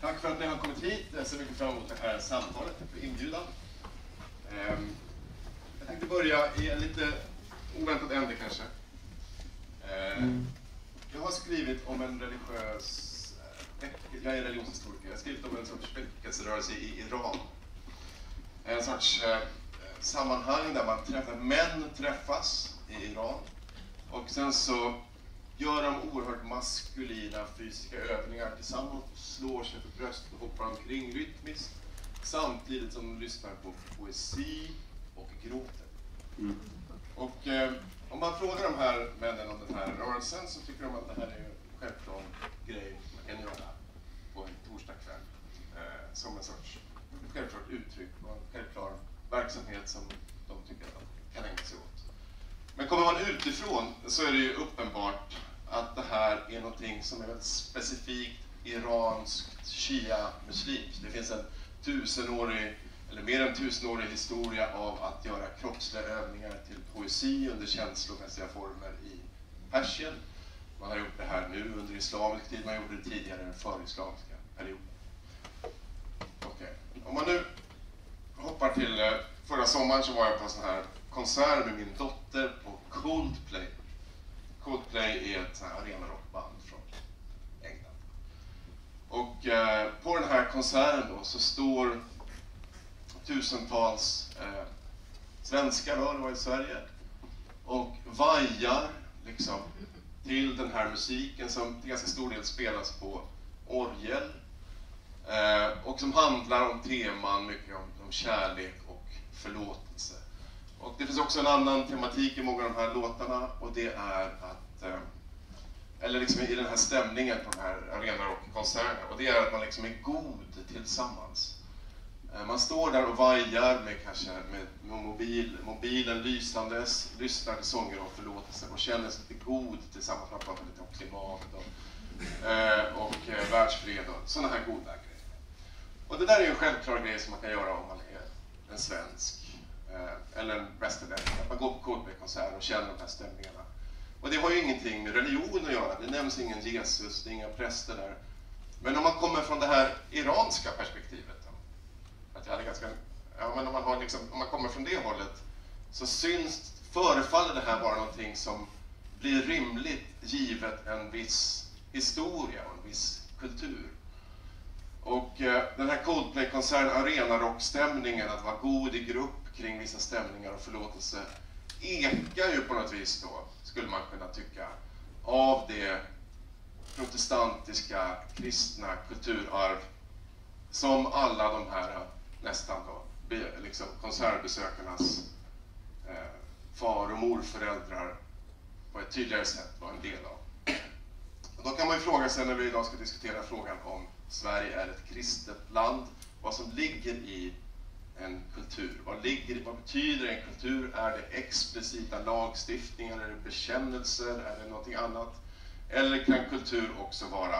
Tack för att ni har kommit hit. Jag ser mycket fram emot det här samtalet, för inbjudan. Ehm, jag tänkte börja i en lite oväntad ände kanske. Ehm, jag har skrivit om en religiös, eh, jag är religionshistoriker, jag har skrivit om en sorts väckelserörelse i Iran. En sorts eh, sammanhang där man träffar, män träffas i Iran och sen så gör de oerhört maskulina fysiska övningar tillsammans, slår sig för bröstet och hoppar omkring rytmiskt samtidigt som de lyssnar på poesi och gråter. Mm. Och eh, om man frågar de här männen om den här rörelsen så tycker de att det här är en självklar grej man kan göra på en torsdagkväll eh, som en sorts självklart uttryck och en självklar verksamhet som de tycker att de kan ägna sig åt. Men kommer man utifrån så är det ju uppenbart att det här är någonting som är väldigt specifikt iranskt shia-muslimskt. Det finns en tusenårig, eller mer än tusenårig historia av att göra kroppsliga övningar till poesi under känslomässiga former i Persien. Man har gjort det här nu under islamisk tid, man gjorde det tidigare den förislamska perioden. Okay. Om man nu hoppar till eh, förra sommaren så var jag på en sån här konsert med min dotter på Coldplay Coldplay är ett arenarockband från England. Och eh, på den här konserten då så står tusentals eh, svenskar då, det var i Sverige, och vajar liksom till den här musiken som till ganska stor del spelas på orgel eh, och som handlar om teman mycket om, om kärlek och förlåtelse. Och det finns också en annan tematik i många av de här låtarna och det är att, eh, eller liksom i den här stämningen på de här arenarockkonserterna, och det är att man liksom är god tillsammans. Eh, man står där och vajar med kanske med mobil, mobilen lysandes, lyssnar till sånger om förlåtelse och känner sig lite god tillsammans. Man pratar lite om klimat och, eh, och världsfred och sådana här goda grejer. Och det där är ju en självklar grej som man kan göra om man är en svensk Eh, eller en västerlänning, att man går på Coldplay-konsert och känner de här stämningarna. Och det har ju ingenting med religion att göra, det nämns ingen Jesus, det är inga präster där. Men om man kommer från det här iranska perspektivet, att jag hade ganska, ja, men om, man har liksom, om man kommer från det hållet, så syns, förefaller det här vara någonting som blir rimligt givet en viss historia och en viss kultur. Och eh, den här Coldplay-konserten, arenarockstämningen, att vara god i grupp, kring vissa stämningar och förlåtelse ekar ju på något vis då, skulle man kunna tycka, av det protestantiska kristna kulturarv som alla de här eh, nästan då, liksom konsertbesökarnas eh, far och morföräldrar på ett tydligare sätt var en del av. Och då kan man ju fråga sig när vi idag ska diskutera frågan om Sverige är ett kristet land, vad som ligger i en kultur? Vad, ligger, vad betyder en kultur? Är det explicita lagstiftningar? Är det bekännelser? Är det någonting annat? Eller kan kultur också vara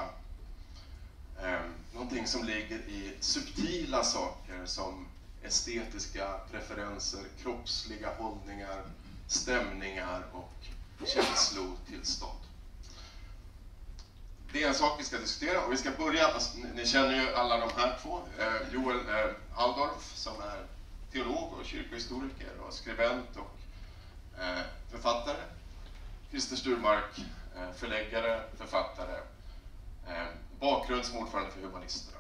eh, någonting som ligger i subtila saker som estetiska preferenser, kroppsliga hållningar, stämningar och känslotillstånd? Det är en sak vi ska diskutera och vi ska börja, alltså, ni känner ju alla de här två. Eh, Joel eh, Aldorf som är teolog och kyrkohistoriker och skribent och eh, författare. Christer Sturmark, eh, förläggare, författare. Eh, bakgrund som ordförande för Humanisterna.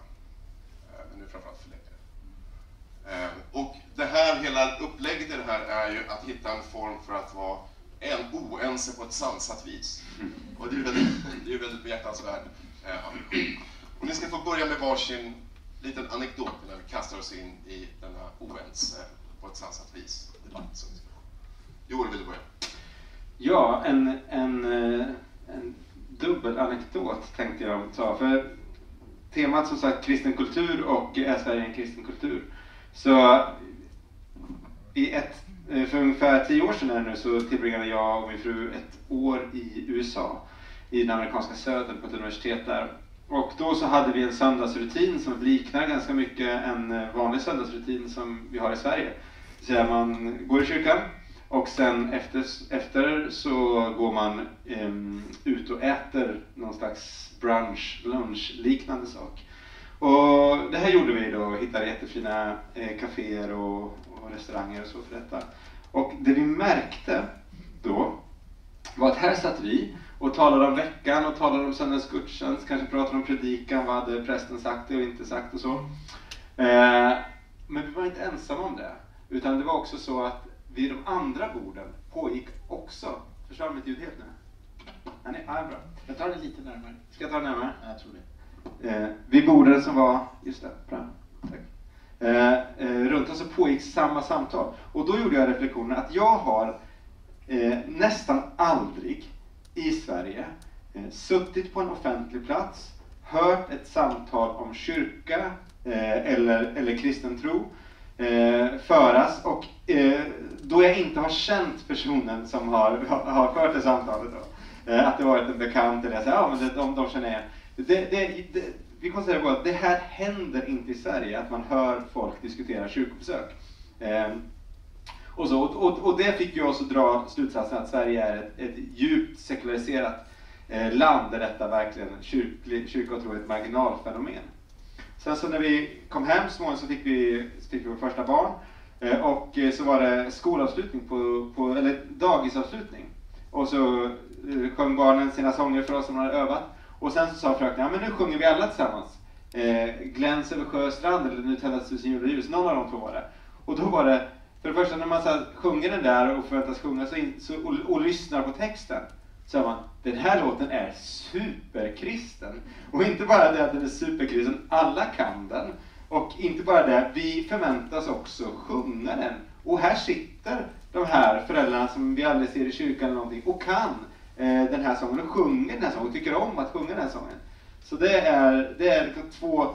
Eh, men nu framförallt förläggare. Eh, och det här, hela upplägget i det här är ju att hitta en form för att vara en oense på ett sansat vis. Och det är ju väldigt, det är väldigt behjärtansvärd eh, ambition. Och ni ska få börja med varsin liten anekdot innan vi kastar oss in i denna oense eh, på ett sansat vis debatt som vi ska. Joel, vill du börja? Ja, en, en, eh, en dubbel anekdot tänkte jag ta. För temat som sagt kristen kultur och eh, är Sverige en kristen kultur? Så i ett Eh, för ungefär tio år sedan nu så tillbringade jag och min fru ett år i USA, i den amerikanska södern på ett universitet där. Och då så hade vi en söndagsrutin som liknar ganska mycket en eh, vanlig söndagsrutin som vi har i Sverige. Så man går i kyrkan och sen efter, efter så går man um, ut och äter någon slags brunch, lunch liknande sak. Och det här gjorde vi då, hittade jättefina eh, kaféer och, och restauranger och så för detta. Och det vi märkte då var att här satt vi och talade om veckan och talade om söndagens gudstjänst, kanske pratade om predikan, vad hade prästen sagt och inte sagt och så. Eh, men vi var inte ensamma om det, utan det var också så att vid de andra borden pågick också, försvann mitt ljud helt nu? Ja, nej, ja, bra. Jag tar det lite närmare. Ska jag ta det närmare? Ja, jag tror det. Eh, vid bordet som var, just det, bra. Tack. Eh, eh, runt oss så pågick samma samtal. Och då gjorde jag reflektionen att jag har eh, nästan aldrig i Sverige eh, suttit på en offentlig plats, hört ett samtal om kyrka eh, eller, eller kristen tro eh, föras och eh, då jag inte har känt personen som har, har fört det samtalet. Då, eh, att det varit en bekant eller så, ja men det, de, de känner igen. Det, det, det, vi konstaterar bara att det här händer inte i Sverige, att man hör folk diskutera kyrkobesök. Ehm, och, så, och, och, det fick ju oss att dra slutsatsen att Sverige är ett, ett djupt sekulariserat eh, land där detta verkligen kyrklig, kyrka och tro är ett marginalfenomen. Sen så när vi kom hem så fick vi, så fick vi vårt första barn eh, och eh, så var det skolavslutning, på, på, eller dagisavslutning. Och så eh, sjöng barnen sina sånger för oss som de hade övat. Och sen så sa fröken, ja men nu sjunger vi alla tillsammans. Eh, Gläns över sjö och strand eller Nu tändas tusen juleljus, någon av de två var det. Och då var det, för det första när man så här, sjunger den där och förväntas sjunga så in, så, och, och lyssnar på texten så hör man, den här låten är superkristen. Och inte bara det att den är superkristen, alla kan den. Och inte bara det, vi förväntas också sjunga den. Och här sitter de här föräldrarna som vi aldrig ser i kyrkan eller någonting och kan den här sången och sjunger den här sången och tycker om att sjunga den här sången. Så det är, det är liksom två,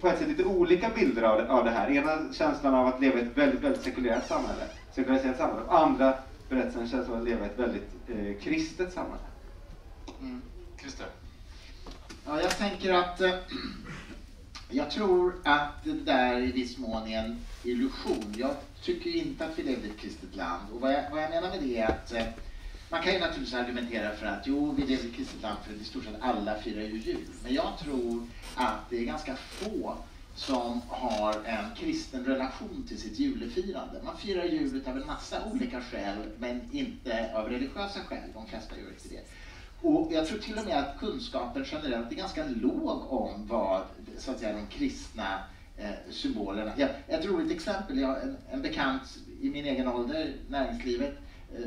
på ett sätt lite olika bilder av det, av det här. Ena känslan av att leva i ett väldigt, väldigt sekulärt samhälle, sekulariserat samhälle. Och andra berättelsen känslan av att leva i ett väldigt eh, kristet samhälle. Mm. Christer? Ja, jag tänker att eh, jag tror att det där i viss mån är en illusion. Jag tycker inte att vi lever i ett kristet land. Och vad jag, vad jag menar med det är att eh, man kan ju naturligtvis argumentera för att jo, vi lever i ett kristet land för i stort sett alla firar ju jul. Men jag tror att det är ganska få som har en kristen relation till sitt julefirande. Man firar jul av en massa olika skäl, men inte av religiösa skäl. De flesta gör inte det. Och jag tror till och med att kunskapen generellt är ganska låg om vad så att säga, de kristna eh, symbolerna... Ja, ett roligt exempel, jag en, en bekant i min egen ålder, näringslivet,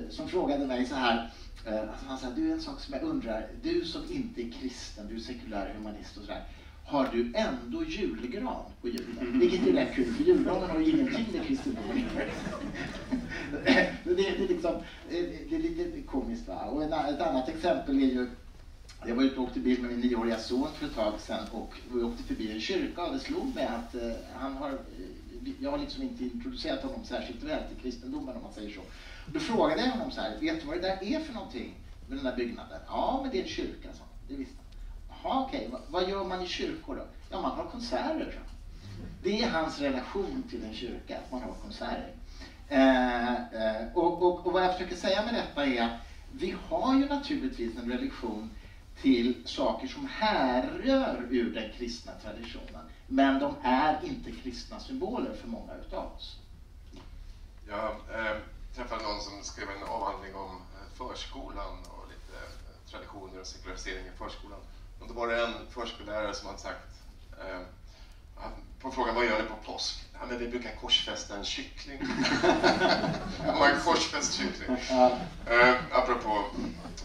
som frågade mig så här. Eh, alltså han sa, du är en sak som jag undrar, du som inte är kristen, du är sekulär humanist och sådär har du ändå julgran på julen. Vilket är rätt kul, för julgranen har ju ingenting med kristendom det, det, är liksom, det är lite komiskt. Va? Och ett annat exempel är ju jag var ute och åkte bil med min nioåriga son för ett tag sedan och vi åkte förbi en kyrka och det slog mig att uh, han har, jag har liksom inte introducerat honom särskilt väl till kristendomen om man säger så. Då frågade jag honom så här, vet du vad det där är för någonting med den där byggnaden? Ja, men det är en kyrka, så. Det visste Jaha, okej. Okay. Vad gör man i kyrkor då? Ja, man har konserter. Det är hans relation till en kyrka, att man har konserter. Eh, eh, och, och, och, vad jag försöker säga med detta är att vi har ju naturligtvis en relation till saker som härrör ur den kristna traditionen. Men de är inte kristna symboler för många utav oss. Ja, eh, träffade någon som skrev en avhandling om eh, förskolan och lite eh, traditioner och sekularisering i förskolan. Och då var det en förskollärare som hade sagt eh, på frågan vad gör ni på påsk? Ja, men vi brukar korsfästa en kyckling. En korsfäst kyckling. Eh, apropå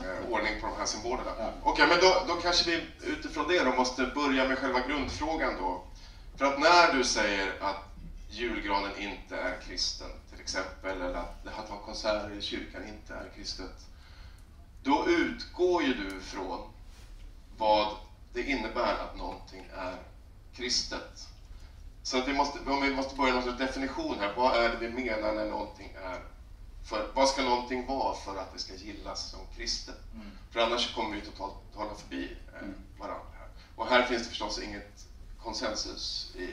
eh, ordning på de här symbolerna. Okej, okay, men då, då kanske vi utifrån det då måste börja med själva grundfrågan då. För att när du säger att julgranen inte är kristen, till exempel, eller att, att ha konserter i kyrkan inte är kristet, då utgår ju du från vad det innebär att någonting är kristet. Så att vi måste, vi måste börja med någon definition här, vad är det vi menar när någonting är för, vad ska någonting vara för att det ska gillas som kristet? Mm. För annars kommer vi totalt tala förbi eh, mm. varandra. Här. Och här finns det förstås inget konsensus i...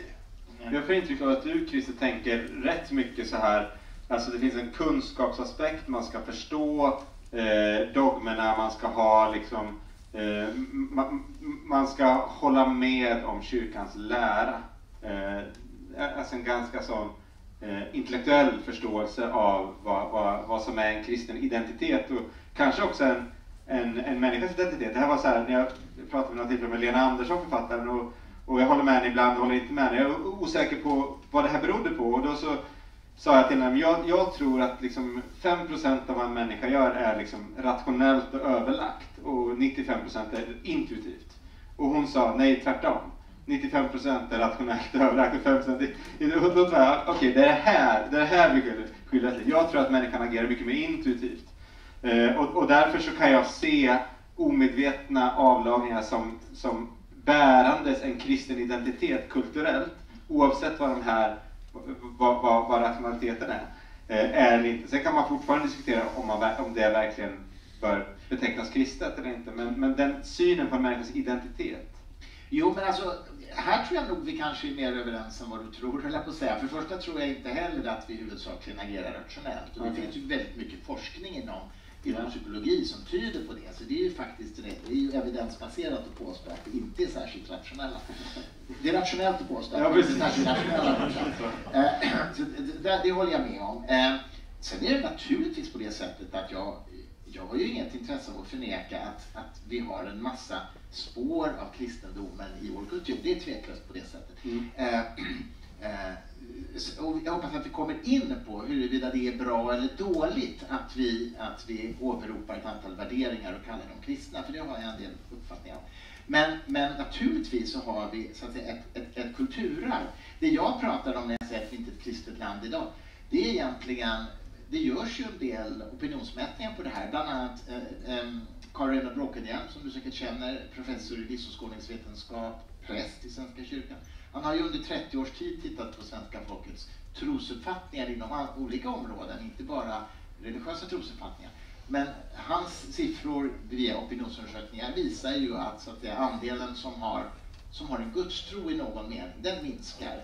Jag får intryck av att du, Christer, tänker rätt mycket så här, alltså det finns en kunskapsaspekt, man ska förstå eh, dogmerna, man ska ha liksom eh, man, man ska hålla med om kyrkans lära. Eh, alltså en ganska sån eh, intellektuell förståelse av vad, vad, vad som är en kristen identitet och kanske också en, en, en människas identitet. Det här var så här, när jag pratade med med Lena Andersson, författaren, och, och jag håller med henne ibland, håller inte med henne. Jag är osäker på vad det här berodde på. Och då så sa jag till henne, jag, jag tror att liksom 5% av vad en människa gör är liksom rationellt och överlagt och 95% är intuitivt. Och hon sa, nej tvärtom. 95% är rationellt överlagt och 5% är... Och då jag, okej okay, det är det här, det är här vi skiljer till. Jag tror att människan agerar mycket mer intuitivt. Eh, och, och, därför så kan jag se omedvetna avlagringar som, som bärandes en kristen identitet kulturellt, oavsett vad de här vad, vad, vad rationaliteten är. Eh, är inte. Sen kan man fortfarande diskutera om, man, om det verkligen bör betecknas kristet eller inte. Men, men den synen på en människas identitet. Jo, men alltså här tror jag nog vi kanske är mer överens än vad du tror, höll jag på att säga. För det första tror jag inte heller att vi huvudsakligen agerar rationellt. Och det mm. finns ju väldigt mycket forskning inom inom psykologi som tyder på det. Så det är ju faktiskt det är ju evidensbaserat att påstå att vi inte är särskilt rationella. Det är rationellt att påstå att vi inte är särskilt rationella. Eh, så det, det håller jag med om. Eh, sen är det naturligtvis på det sättet att jag, jag har ju inget intresse av att förneka att, att vi har en massa spår av kristendomen i vår kultur. Det är tveklöst på det sättet. Mm. Jag hoppas att vi kommer in på huruvida det är bra eller dåligt att vi, att vi åberopar ett antal värderingar och kallar dem kristna, för det har jag en del uppfattningar om. Men, men naturligtvis så har vi så att säga, ett, ett, ett kulturarv. Det jag pratar om när jag säger att vi inte är ett kristet land idag, det är egentligen, det görs ju en del opinionsmätningar på det här, bland annat eh, eh, Karin Bråkenhielm som du säkert känner, professor i livsåskådningsvetenskap, präst i Svenska kyrkan. Han har ju under 30 års tid tittat på svenska folkets trosuppfattningar inom olika områden, inte bara religiösa trosuppfattningar. Men hans siffror via opinionsundersökningar visar ju att, så att säga, andelen som har, som har en gudstro i någon mening, den minskar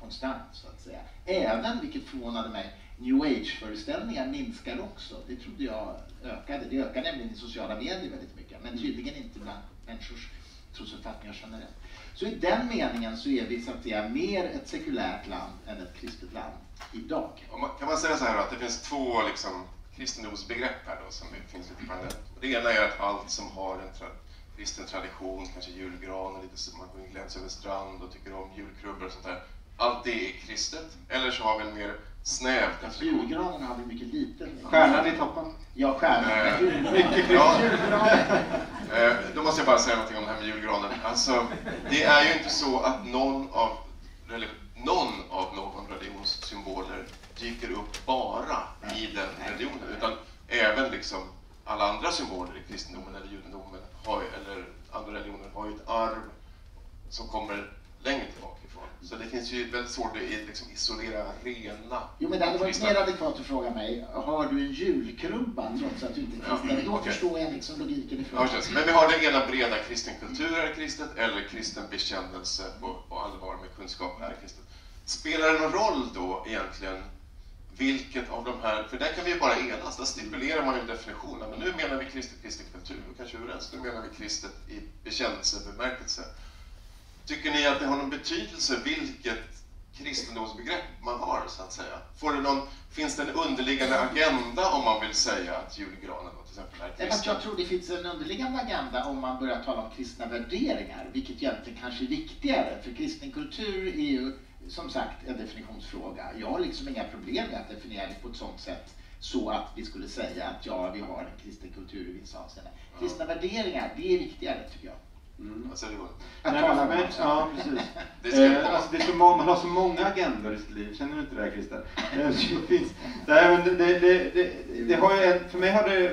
konstant så att säga. Även, vilket förvånade mig, new age-föreställningar minskar också. Det trodde jag ökade. Det ökar nämligen i sociala medier väldigt mycket, men tydligen inte bland människors trosuppfattningar generellt. Så i den meningen så är vi så att säga mer ett sekulärt land än ett kristet land idag. kan man säga så här att det finns två liksom, kristendomsbegrepp här då som finns lite parallellt. Det ena är att allt som har en tra kristen tradition, kanske julgran, lite så man går in gläds över strand och tycker om julkrubbor och sånt där. Allt det är kristet. Eller så har vi en mer snäv definition. Julgranen vi mycket liten. Stjärnan i toppen. Ja, stjärnan. Eh, mycket ja. eh, då måste jag bara säga någonting om det här med julgranen. Alltså, det är ju inte så att någon av, någon av någon religions symboler dyker upp bara i den religionen. Utan även liksom alla andra symboler i kristendomen eller judendomen har, eller andra religioner har ju ett arv som kommer längre tillbaka. Så det finns ju väldigt svårt att liksom isolera rena Jo, men det hade varit mer adekvat att fråga mig, har du en julkrubba trots att du inte är kristen? Då okay. förstår jag liksom logiken i frågan. Ja, men vi har det ena breda kristen kultur är kristet, eller kristen bekännelse och, och allvar med kunskap är kristet. Spelar det någon roll då egentligen vilket av de här, för där kan vi ju bara enas, där stipulerar man ju definitionen. Men nu menar vi kristet kristen kultur, då kanske är överens. Nu menar vi kristet i bekännelsebemärkelse. Tycker ni att det har någon betydelse vilket kristendomsbegrepp man har, så att säga? Får det någon, finns det en underliggande agenda om man vill säga att julgranen till exempel är kristen? Jag tror det finns en underliggande agenda om man börjar tala om kristna värderingar, vilket egentligen kanske är viktigare, för kristen kultur är ju som sagt en definitionsfråga. Jag har liksom inga problem med att definiera det på ett sådant sätt så att vi skulle säga att ja, vi har en kristen kultur i vissa avseenden. Kristna värderingar, det är viktigare tycker jag. Mm. Det Nej, men, ja, precis. Det, eh, alltså, det är så må, man har så många agendor i sitt liv, känner du inte det Christer? det, det, det, det, har ju, för mig har det...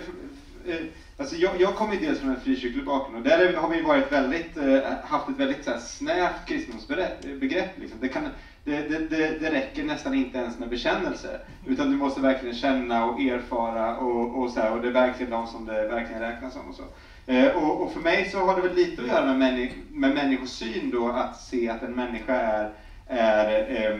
Eh, alltså jag, jag kommer ju dels från en frikyrklig bakgrund och där har vi varit väldigt, eh, haft ett väldigt så här, snävt kristendomsbegrepp. Liksom. Det, kan, det, det, det, det, räcker nästan inte ens med bekännelse. Utan du måste verkligen känna och erfara och, och, så här, och det är verkligen de som det verkligen räknas som. Och så. Eh, och, och, för mig så har det väl lite att göra med, människ med människosyn då, att se att en människa är, är, eh,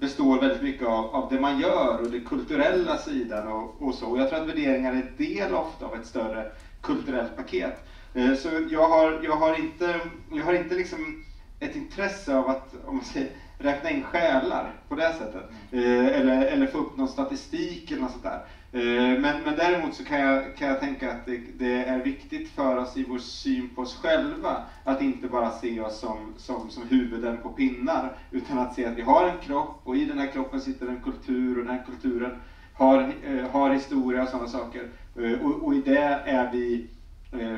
består väldigt mycket av, av det man gör och den kulturella sidan och, och så. Och jag tror att värderingar är del ofta av ett större kulturellt paket. Eh, så jag har, jag har inte, jag har inte liksom ett intresse av att, om man säger, räkna in själar på det sättet. Eh, eller, eller få upp någon statistik eller något sånt där. Eh, men, men däremot så kan jag, kan jag tänka att det, det, är viktigt för oss i vår syn på oss själva att inte bara se oss som, som, som huvuden på pinnar utan att se att vi har en kropp och i den här kroppen sitter en kultur och den här kulturen har, eh, har historia och sådana saker. Eh, och, och, i det är vi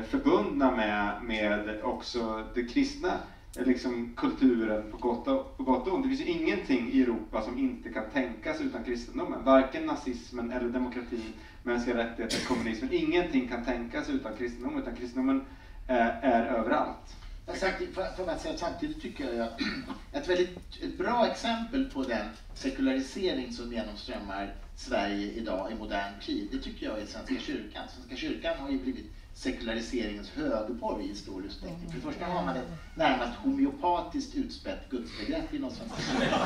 förbundna med, med också det kristna liksom kulturen på gott, och, på gott och ont. Det finns ju ingenting i Europa som inte kan tänkas utan kristendomen. Varken nazismen eller demokratin, mänskliga rättigheter, kommunismen. Ingenting kan tänkas utan kristendomen, utan kristendomen är, är överallt. Samtidigt, för, för att säga, samtidigt tycker jag att ett väldigt ett bra exempel på den sekularisering som genomströmmar Sverige idag i modern tid, det tycker jag är Svenska kyrkan. Svenska kyrkan har ju blivit sekulariseringens högborg i stor utsträckning. För det första har man ett närmast homeopatiskt utspätt gudsbegrepp inom Svenska kyrkan.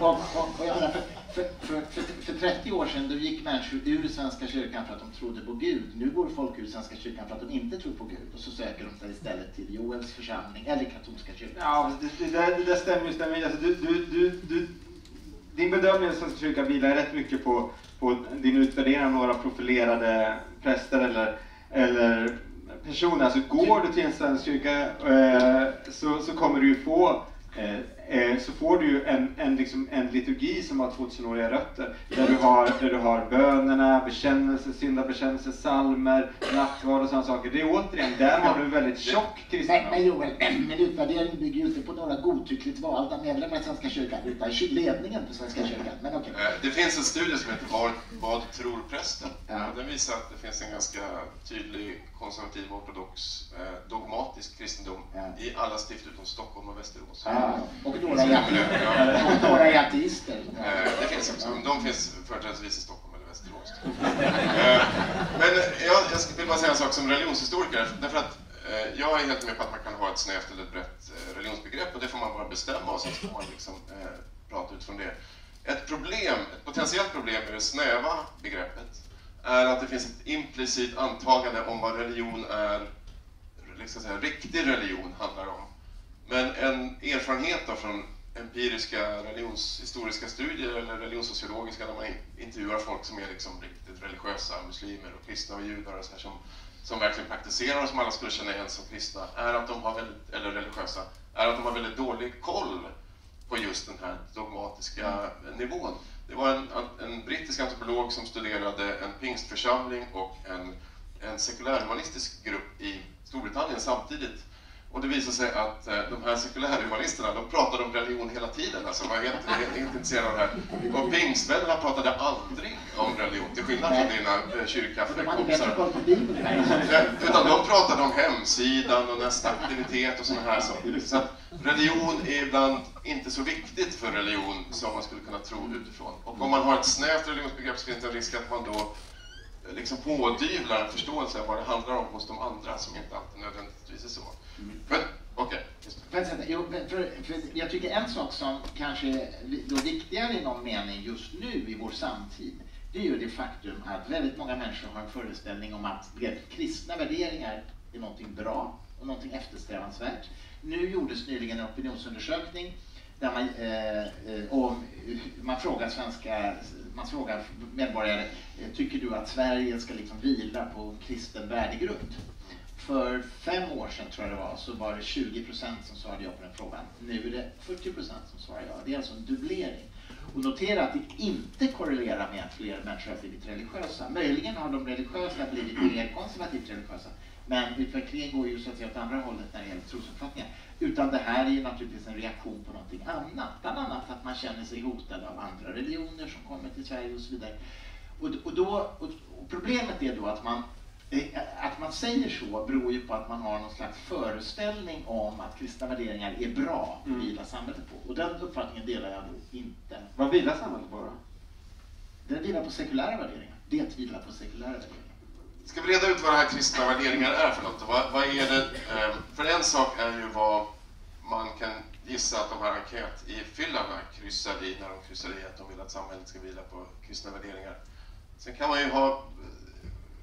och, och, och jag menar, för, för, för, för, 30 år sedan då gick människor ur Svenska kyrkan för att de trodde på Gud. Nu går folk ur Svenska kyrkan för att de inte tror på Gud och så söker de sig istället till Joels församling eller katolska kyrkan. Ja, det, det, där, det där stämmer ju. Stämmer. Alltså, du, du, du, du, din bedömning av Svenska kyrkan vilar rätt mycket på på din utvärdering av några profilerade präster eller, eller personer. Alltså går du till en svensk kyrka eh, så, så kommer du ju få eh, Eh, så får du ju en, en, liksom, en liturgi som har 2000-åriga rötter. Där du har, där du har bönerna, bekännelse, syndabekännelse, salmer, nattvard och sådana saker. Det är återigen, där har du en väldigt tjock kristendom. Men, men Joel, men utvärderingen bygger ju inte på några godtyckligt valda medlemmar i Svenska kyrkan, utan ledningen på Svenska kyrkan. Men okay. Eh, det finns en studie som heter Vad, vad tror prästen? Ja. Den visar att det finns en ganska tydlig konservativ, ortodox, eh, dogmatisk kristendom ja. i alla stift utom Stockholm och Västerås. Ja. Och och några, är ateister. Eh, det finns också. De finns företrädesvis i Stockholm eller Västerås. Eh, men jag, jag vill bara säga en sak som religionshistoriker. Därför att eh, jag är helt med på att man kan ha ett snävt eller ett brett religionsbegrepp och det får man bara bestämma och sen får man liksom, prata utifrån det. Ett problem, ett potentiellt problem med det snäva begreppet är att det finns ett implicit antagande om vad religion är, liksom säga, riktig religion handlar om. Men en erfarenhet då från empiriska religionshistoriska studier eller religionssociologiska där man intervjuar folk som är liksom riktigt religiösa, muslimer och kristna och judar och så här, som, som verkligen praktiserar och som alla skulle känna igen som kristna, är att de har väldigt, eller religiösa, är att de har väldigt dålig koll på just den här dogmatiska nivån. Det var en, en brittisk antropolog som studerade en pingstförsamling och en, en sekulärhumanistisk grupp i Storbritannien samtidigt och det visade sig att eh, de här sekulärhumanisterna, de pratade om religion hela tiden. Alltså, var helt, helt intresserade av det här. Och pingstvännerna pratade aldrig om religion, till skillnad från dina eh, kyrkkaffekompisar. Utan de pratade om hemsidan och nästa aktivitet och sådana här saker. Så att religion är ibland inte så viktigt för religion som man skulle kunna tro utifrån. Och om man har ett snävt religionsbegrepp så finns det en risk att man då eh, liksom pådyvlar en förståelse av vad det handlar om hos de andra som inte alltid nödvändigtvis är så. Men. Okay. För, för, jag tycker en sak som kanske är då viktigare i någon mening just nu i vår samtid, det är ju det faktum att väldigt många människor har en föreställning om att kristna värderingar är någonting bra och någonting eftersträvansvärt. Nu gjordes nyligen en opinionsundersökning där man, eh, eh, om, man frågar svenska man frågar medborgare, tycker du att Sverige ska liksom vila på en kristen värdegrund? För fem år sedan tror jag det var, så var det 20 procent som svarade ja på den frågan. Nu är det 40 procent som svarar ja. Det är alltså en dubblering. Och notera att det inte korrelerar med att fler människor har blivit religiösa. Möjligen har de religiösa blivit mer konservativt religiösa. Men utvecklingen går ju så att säga åt andra hållet när det gäller trosuppfattningar. Utan det här är ju naturligtvis en reaktion på någonting annat. Bland annat att man känner sig hotad av andra religioner som kommer till Sverige och så vidare. Och, och, då, och, och problemet är då att man att man säger så beror ju på att man har någon slags föreställning om att kristna värderingar är bra att mm. vila samhället på. Och den uppfattningen delar jag då inte. Vad vilar samhället på då? Den vilar på sekulära värderingar. Det vilar på sekulära värderingar. Ska vi reda ut vad det här kristna värderingar är för något? Vad, vad är det? Ehm, för en sak är ju vad man kan gissa att de här enkätifyllarna kryssar i när de kryssar i att de vill att samhället ska vila på kristna värderingar. Sen kan man ju ha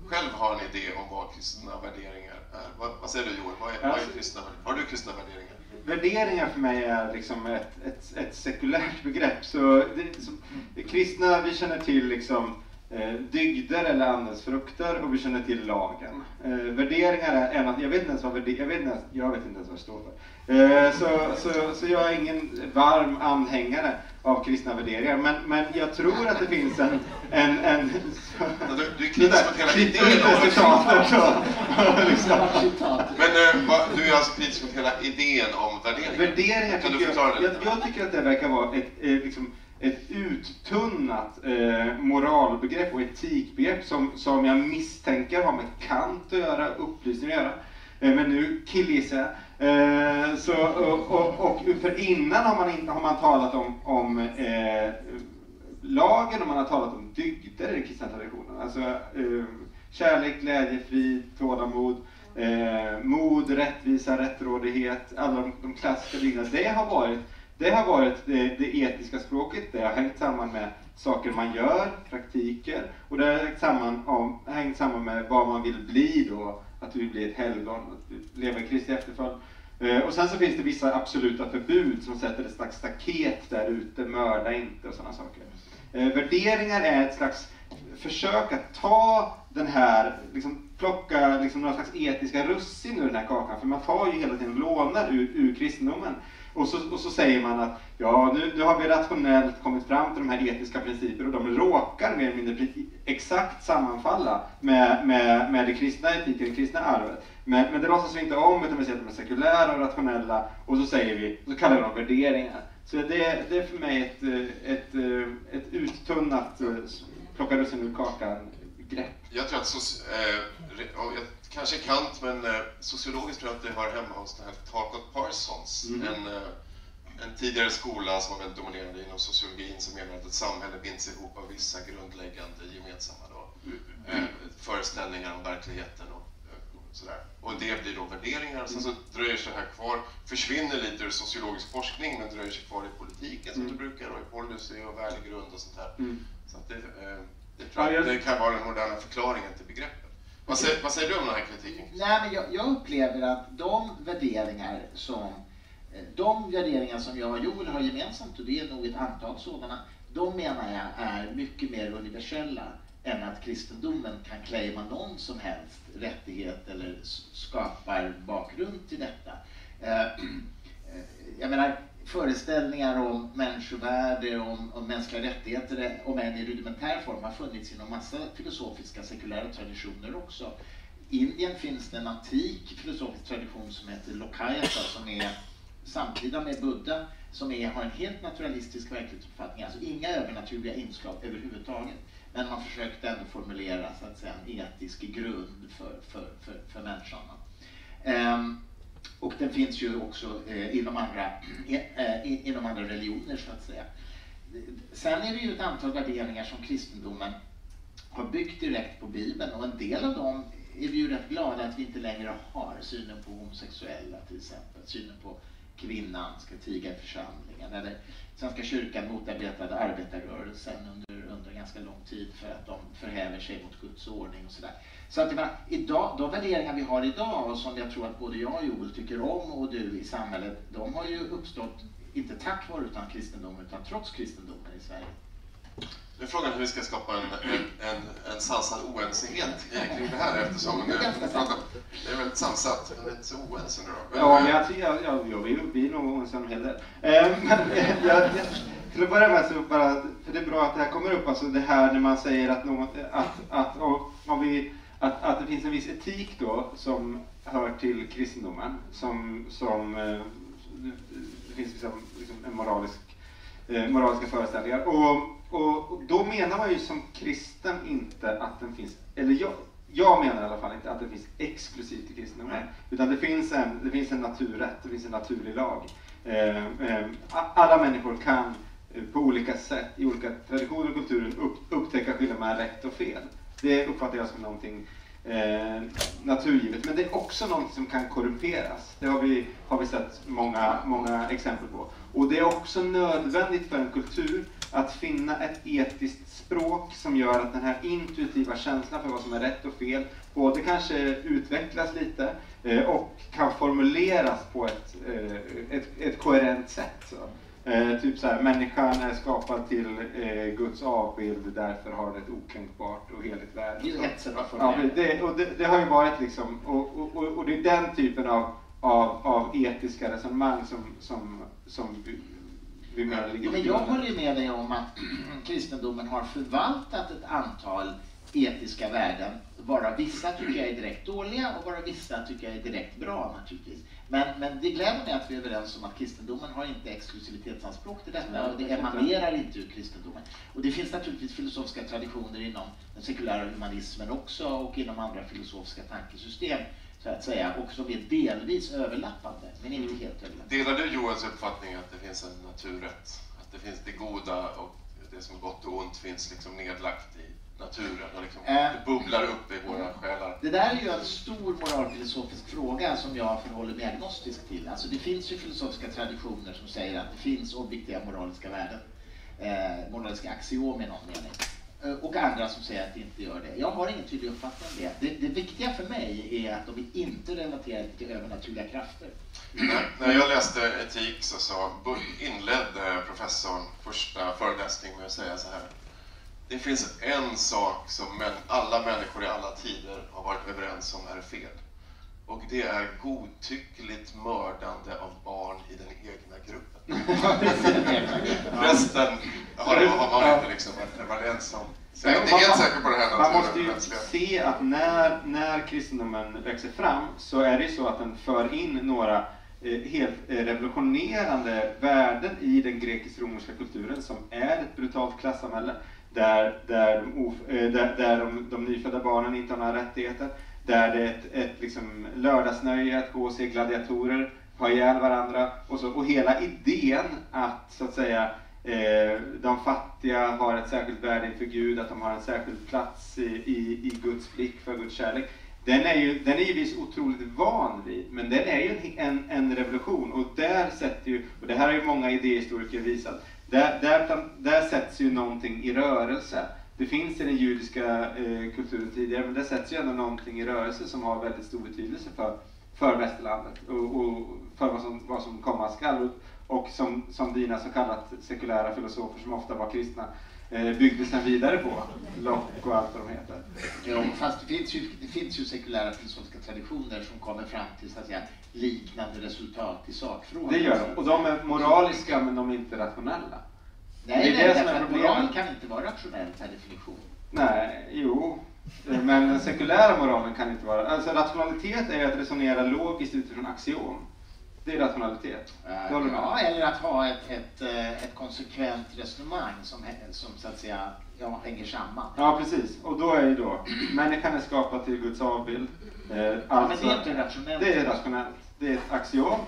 själv har en idé om vad kristna värderingar är. Vad, vad säger du Joel? Vad är, vad är Alltså- kristna värderingar? Har du kristna värderingar? Värderingar för mig är liksom ett, ett, ett sekulärt begrepp. Så det, som, det kristna, vi känner till liksom dygder eller andens frukter och vi känner till lagen. Eh, värderingar är en jag vet inte ens vad värde, jag vet inte ens, jag vet inte ens vad det står för. Eh, så, så, så jag är ingen varm anhängare av kristna värderingar. Men, men jag tror att det finns en... en, en Du, du är kritisk mot hela idén. Men eh, du är alltså kritisk mot hela idén om värderingar? Värderingar Kan du tycker jag, förklara det? jag, jag tycker att det verkar vara ett, eh, liksom, ett uttunnat eh, moralbegrepp och etikbegrepp som, som jag misstänker har med Kant att göra, upplysning att göra. Eh, men nu killgissar jag. Eh, så, och, och, och för innan har man, in, har man talat om, om eh, lagen och man har talat om dygder i den kristna traditionen. Alltså eh, kärlek, glädje, frid, tålamod, eh, mod, rättvisa, rättrådighet, alla de, de klassiska dygderna. Det har varit, det, har varit det, det etiska språket, det har hängt samman med saker man gör, praktiker, och det har hängt samman, om, hängt samman med vad man vill bli då, att du vill bli ett helgon, att du lever i Kristi efterföljd. Eh, och sen så finns det vissa absoluta förbud som sätter ett slags staket där ute, mörda inte och sådana saker. Eh, värderingar är ett slags försök att ta den här, liksom plocka liksom några slags etiska russin ur den här kakan, för man tar ju hela tiden lånar ur, ur kristendomen. Och så, och så säger man att ja, nu, nu har vi rationellt kommit fram till de här etiska principerna och de råkar mer eller mindre exakt sammanfalla med, med, med det kristna etiken, det kristna arvet. Men, men det låtsas vi inte om utan vi säger att de är sekulära och rationella och så säger vi, så kallar vi dem värderingar. Så det, det är för mig ett, ett, ett uttunnat eh, plocka russin ur kakan-grepp. Jag tror att, soci- eh, re- jag, kanske Kant, men eh, sociologiskt tror jag att det hör hemma hos den här Talcott Parsons. Mm. En, eh, en tidigare skola som var väldigt dominerande inom sociologin som menar att ett samhälle binds ihop av vissa grundläggande gemensamma då, eh, föreställningar om verkligheten och, eh, och sådär. Och det blir då värderingar. Sen så dröjer sig det här kvar, försvinner lite ur sociologisk forskning men dröjer sig kvar i politiken som Mm. det brukar och i policy och värdegrund och sånt här. Mm. Så att det, det, jag- det kan vara den moderna förklaringen till begreppet. Vad säger, vad säger du om den här kritiken? Nej, men jag, jag upplever att de värderingar som eh, de värderingar som jag och Joel har gemensamt, och det är nog ett antal sådana, de menar jag är mycket mer universella än att kristendomen kan claima någon som helst rättighet eller skapar bakgrund till detta. Eh, eh, jag menar, föreställningar om människovärde, om, om mänskliga rättigheter, om än i rudimentär form, har funnits inom massa filosofiska sekulära traditioner också. I Indien finns det en antik filosofisk tradition som heter Lokayata som är samtida med Buddha, som är, har en helt naturalistisk verklighetsuppfattning, alltså inga övernaturliga inslag överhuvudtaget. Men man försökte ändå formulera så att säga, en etisk grund för, för, för, för människan. Um, och den finns ju också eh, inom, andra, eh, eh inom andra religioner så att säga. Sen är det ju ett antal värderingar som kristendomen har byggt direkt på Bibeln och en del av dem är vi ju rätt glada att vi inte längre har. Synen på homosexuella till exempel, synen på kvinnan ska tiga i församlingen. Eller Svenska kyrkan motarbetade arbetarrörelsen under, under ganska lång tid för att de förhäver sig mot Guds ordning och sådär. Så att jag menar, idag, de värderingar vi har idag och som jag tror att både jag och Joel tycker om och du i samhället, de har ju uppstått inte tack vare utan kristendomen utan trots kristendomen i Sverige. Nu är frågan hur vi ska skapa en, en, en, en sansad oensighet eh, kring det här eftersom Det är det är väldigt sansat, inte så oense nu då. Ja, men jag, jag, jag, jag, vi, vi är nog oense om en hel del. Eh, jag, jag, till att börja med så bara, för det är bra att det här kommer upp, alltså det här när man säger att, något, att, att, om vi, att, att det finns en viss etik då som hör till kristendomen, som, som eh, det, finns liksom, liksom en moralisk, eh, moraliska föreställningar. Och, och, och då menar man ju som kristen inte att den finns, eller jag, jag menar i alla fall inte att den finns exklusivt i kristendomen. Utan det finns en, det finns en naturrätt, det finns en naturlig lag. Eh, eh, alla människor kan eh, på olika sätt, i olika traditioner och kulturer upp, upptäcka skillnaden mellan rätt och fel. Det uppfattar jag som någonting eh, naturgivet. Men det är också någonting som kan korrumperas. Det har vi, har vi sett många, många exempel på. Och det är också nödvändigt för en kultur att finna ett etiskt språk som gör att den här intuitiva känslan för vad som är rätt och fel både kanske utvecklas lite eh, och kan formuleras på ett, eh, ett, ett koherent sätt. Så. Eh, typ så här, människan är skapad till eh, Guds avbild, därför har den ett okränkbart och heligt värde. Det är Ja, det, och det, det har ju varit liksom, och, och, och, och det är den typen av, av, av etiska resonemang som, som, som vi, vi menar ligger men jag håller ju med dig om att kristendomen har förvaltat ett antal etiska värden, varav vissa tycker jag är direkt dåliga och varav vissa tycker jag är direkt bra naturligtvis. Men, men det gläder mig att vi är överens om att kristendomen har inte exklusivitetsanspråk till detta och det emanerar inte ur kristendomen. Och det finns naturligtvis filosofiska traditioner inom den sekulära humanismen också och inom andra filosofiska tankesystem så att säga och som är delvis överlappande men inte helt överlappande. Delar du Joels uppfattning att det finns en naturrätt? Att det finns det goda och det som är gott och ont finns liksom nedlagt i naturen och liksom, Eh. det bubblar upp i våra själar? Det där är ju en stor moralfilosofisk fråga som jag förhåller mig agnostisk till. Alltså det finns ju filosofiska traditioner som säger att det finns objektiva moraliska värden, eh, moraliska axiom i någon mening. Eh, Och andra som säger att det inte gör det. Jag har ingen tydlig uppfattning om det. det. Det viktiga för mig är att de är inte relaterade till övernaturliga krafter. När, när jag läste etik så, så inledde professorn första föreläsningen med att säga så här. Det finns en sak som alla människor i alla tider har varit överens om är fel. Och det är godtyckligt mördande av barn i den egna gruppen. Resten har, har man inte liksom varit överens om. Så jag är inte helt säker på det här Man måste ju se att när, när kristendomen växer fram så är det ju så att den för in några eh, helt eh, revolutionerande värden i den grekisk-romerska kulturen som är ett brutalt klassamhälle där, där, de, of, eh, där, där de, de nyfödda barnen inte har några rättigheter. Där det är ett, ett liksom lördagsnöje att gå och se gladiatorer ha ihjäl varandra och, så, och hela idén att så att säga Eh, de fattiga har ett särskilt värde inför Gud, att de har en särskild plats i, i, i Guds blick för Guds kärlek. Den är ju, den är vi så otroligt van vid, men den är ju en, en, en revolution och där sätter ju, och det här har ju många idéhistoriker visat, där, där, där sätts ju någonting i rörelse. Det finns i den judiska eh, kulturen tidigare, men där sätts ju ändå någonting i rörelse som har väldigt stor betydelse för, för västerlandet och, och för vad som, vad som komma skall. Och, och som, som dina så kallat sekulära filosofer som ofta var kristna eh, byggde sen vidare på. Locke och allt vad de heter. Jo, fast det finns, ju, det finns ju sekulära filosofiska traditioner som kommer fram till så att säga, liknande resultat i sakfrågan. Det gör de. Och de är moraliska men de är inte rationella. Nej, Det är nej, det som är problemet. moral kan inte vara rationell per definition. Nej, jo. Eh, Men den sekulära moralen kan inte vara... Alltså rationalitet är att resonera logiskt utifrån axiom. Det är rationalitet. Om? Ja, eller att ha ett, ett, eh, ett konsekvent resonemang som, som så att säga ja, hänger samman. Ja, precis. Och då är ju då, människan är skapad till Guds avbild. Eh, Ja, men alltså, det är inte rationellt. det är rationellt. Det är ett axiom.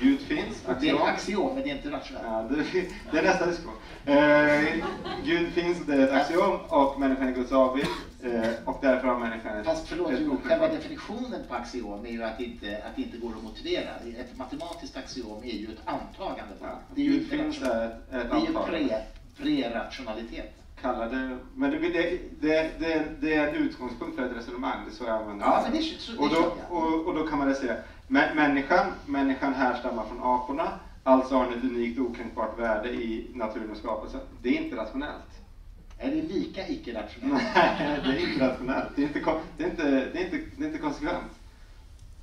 Gud finns. Det är Axiom. ett axiom, men det är inte rationellt. Ja, det, det är nästa diskussion. Eh, Gud finns, det är ett axiom och människan är Guds avbild. Eh, och därför har människan ett... Fast förlåt, ett själva definitionen på axiom är ju att det inte, att det inte går att motivera. Ett matematiskt axiom är ju ett antagande. Ja, Det är ju inte finns ett, ett Det är ju antagande. pre, pre-rationalitet. Kalla det... Men det, det, det, det, det är en utgångspunkt för ett resonemang. Det är så jag använder Ja, det. men det, är- så, det Och då, och, och då kan man det säga, mä- människan, människan härstammar från aporna, alltså har den ett unikt okränkbart värde i naturen och skapelsen. Det är inte rationellt. Är det lika icke-rationellt? Nej, det är inte rationellt. Det är inte, det är inte, det är inte, det är inte konsekvent.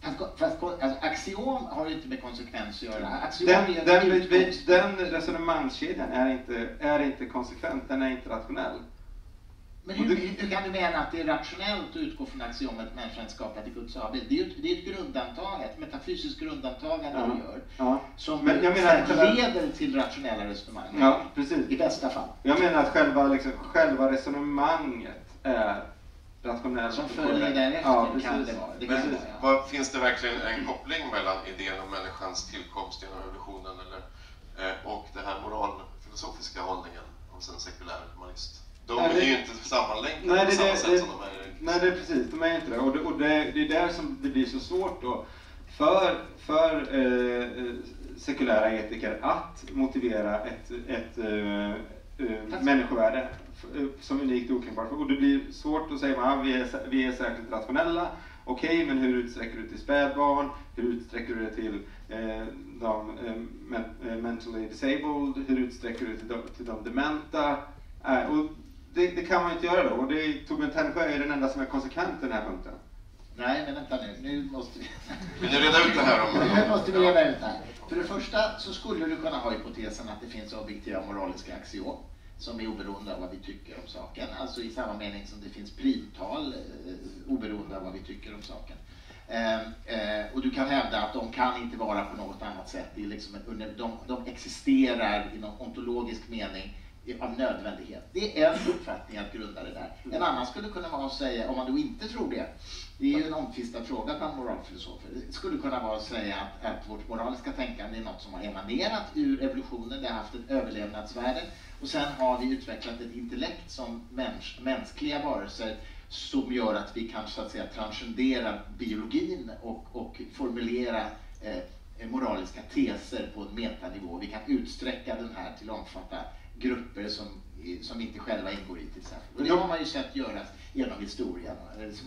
Fast, fast alltså, axiom har ju inte med konsekvens att göra. Axiom Den, den, utgångspunkt. den resonemangskedjan är inte, är inte konsekvent, den är inte rationell. Men hur, hur kan du mena att det är rationellt att utgå från axiomet att människan är skapad i Guds avbild? Det är ju ett, det är ett grundantagande, ett metafysiskt grundantagande Ja. du gör. Ja. Som Men jag menar själva- leder till rationella resonemang. Ja, precis. I bästa fall. Jag menar att själva, liksom, själva resonemanget är rationellt. Som följer därefter ja, kan precis. det vara. Det Men vara, ja. vad, finns det verkligen en koppling mellan idén om människans tillkomst genom evolutionen eller, eh, och den här moralfilosofiska hållningen hos en sekulär humanist? De Nej, det- är ju inte sammanlänkade Nej, på det, samma det, sätt det, som de är Nej, det är precis, de är inte det. Och det, och det, det är där som det blir så svårt då för, för eh, eh sekulära etiker att motivera ett, ett eh, eh, människovärde eh, som unikt okränkbart. Och det blir svårt att säga att ah, vi, är, vi är särskilt rationella. Okej, okay, men hur utsträcker du till spädbarn? Hur utsträcker du det till eh, de men, eh, mentally disabled? Hur utsträcker du det till de, till de dementa? Eh, och det, det, kan man inte göra då. Och det, Torbjörn Tännsjö är den enda som är konsekvent i den här punkten. Nej, men vänta nu. Nu måste vi... Vill ni reda ut det här? Om... Nu måste vi reda ut det här. För det första så skulle du kunna ha hypotesen att det finns objektiva moraliska axiom som är oberoende av vad vi tycker om saken. Alltså i samma mening som det finns primtal eh, oberoende av vad vi tycker om saken. Eh, eh, och du kan hävda att de kan inte vara på något annat sätt. Det är liksom en, de, de existerar i någon ontologisk mening av nödvändighet. Det är en uppfattning att grunda det där. En annan skulle kunna vara att säga, om man då inte tror det, det är ju en omtvistad fråga bland moralfilosofer, det skulle kunna vara att säga att, att vårt moraliska tänkande är något som har emanerat ur evolutionen, det har haft ett överlevnadsvärde och sen har vi utvecklat ett intellekt som mäns mänskliga varelser som gör att vi kan så att säga transcendera biologin och, och formulera eh, moraliska teser på en metanivå. Vi kan utsträcka den här till att omfatta grupper som, som inte själva ingår i till exempel. Och det har man ju sett göras genom historien,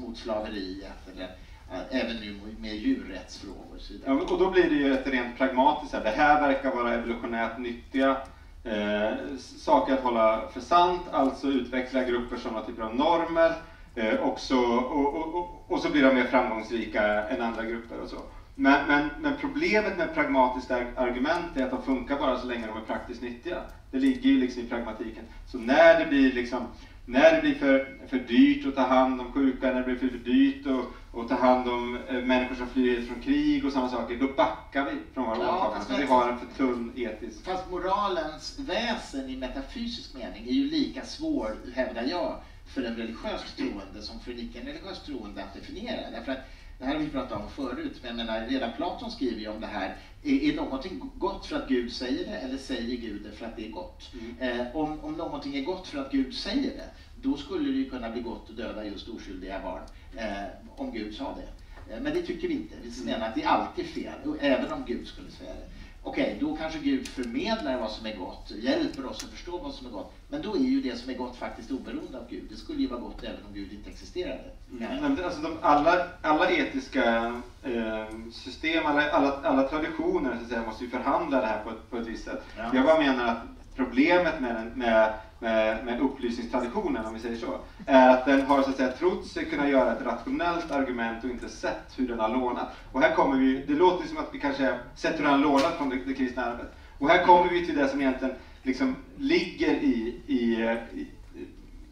mot slaveriet eller eh, även nu med djurrättsfrågor. Och, så ja, och då blir det ju ett rent pragmatiskt, det här verkar vara evolutionärt nyttiga eh, saker att hålla för sant, alltså utveckla grupper som har typer av normer eh, och, så, och, och, och, så blir de mer framgångsrika än andra grupper och så. Men, men, men, problemet med pragmatiska argument är att de funkar bara så länge de är praktiskt nyttiga. Det ligger ju liksom i pragmatiken. Så när det blir, liksom, när det blir för, för dyrt att ta hand om sjuka, när det blir för, dyrt att, att ta hand om äh, människor som flyr från krig och sådana saker, då backar vi från våra ja, åtaganden. vi har en för tunn etisk... Fast moralens väsen i metafysisk mening är ju lika svår, hävdar jag, för en religiös troende som för en icke-religiös troende att definiera. Därför att det här har vi pratat om förut, men jag menar, redan Platon skriver ju om det här. Är, är någonting gott för att Gud säger det eller säger Gud det för att det är gott? Mm. Eh, om, om någonting är gott för att Gud säger det, då skulle det ju kunna bli gott att döda just oskyldiga barn, eh, om Gud sa det. Eh, men det tycker vi inte. Vi mm. menar att det är alltid fel, även om Gud skulle säga det. Okej, okay, då kanske Gud förmedlar vad som är gott, hjälper oss att förstå vad som är gott. Men då är ju det som är gott faktiskt oberoende av Gud. Det skulle ju vara gott även om Gud inte existerade. Mm. Alltså de, alla, alla etiska eh, system, alla, alla, alla traditioner så att säga, måste ju förhandla det här på på ett visst sätt. Ja. Jag bara menar att problemet med, med med, med upplysningstraditionen, om vi säger så, är att den har så att säga trott sig kunna göra ett rationellt argument och inte sett hur den har lånat. Och här kommer vi, det låter som att vi kanske sett hur den har lånat från det, det kristna arvet. Och här kommer vi till det som egentligen liksom ligger i, i,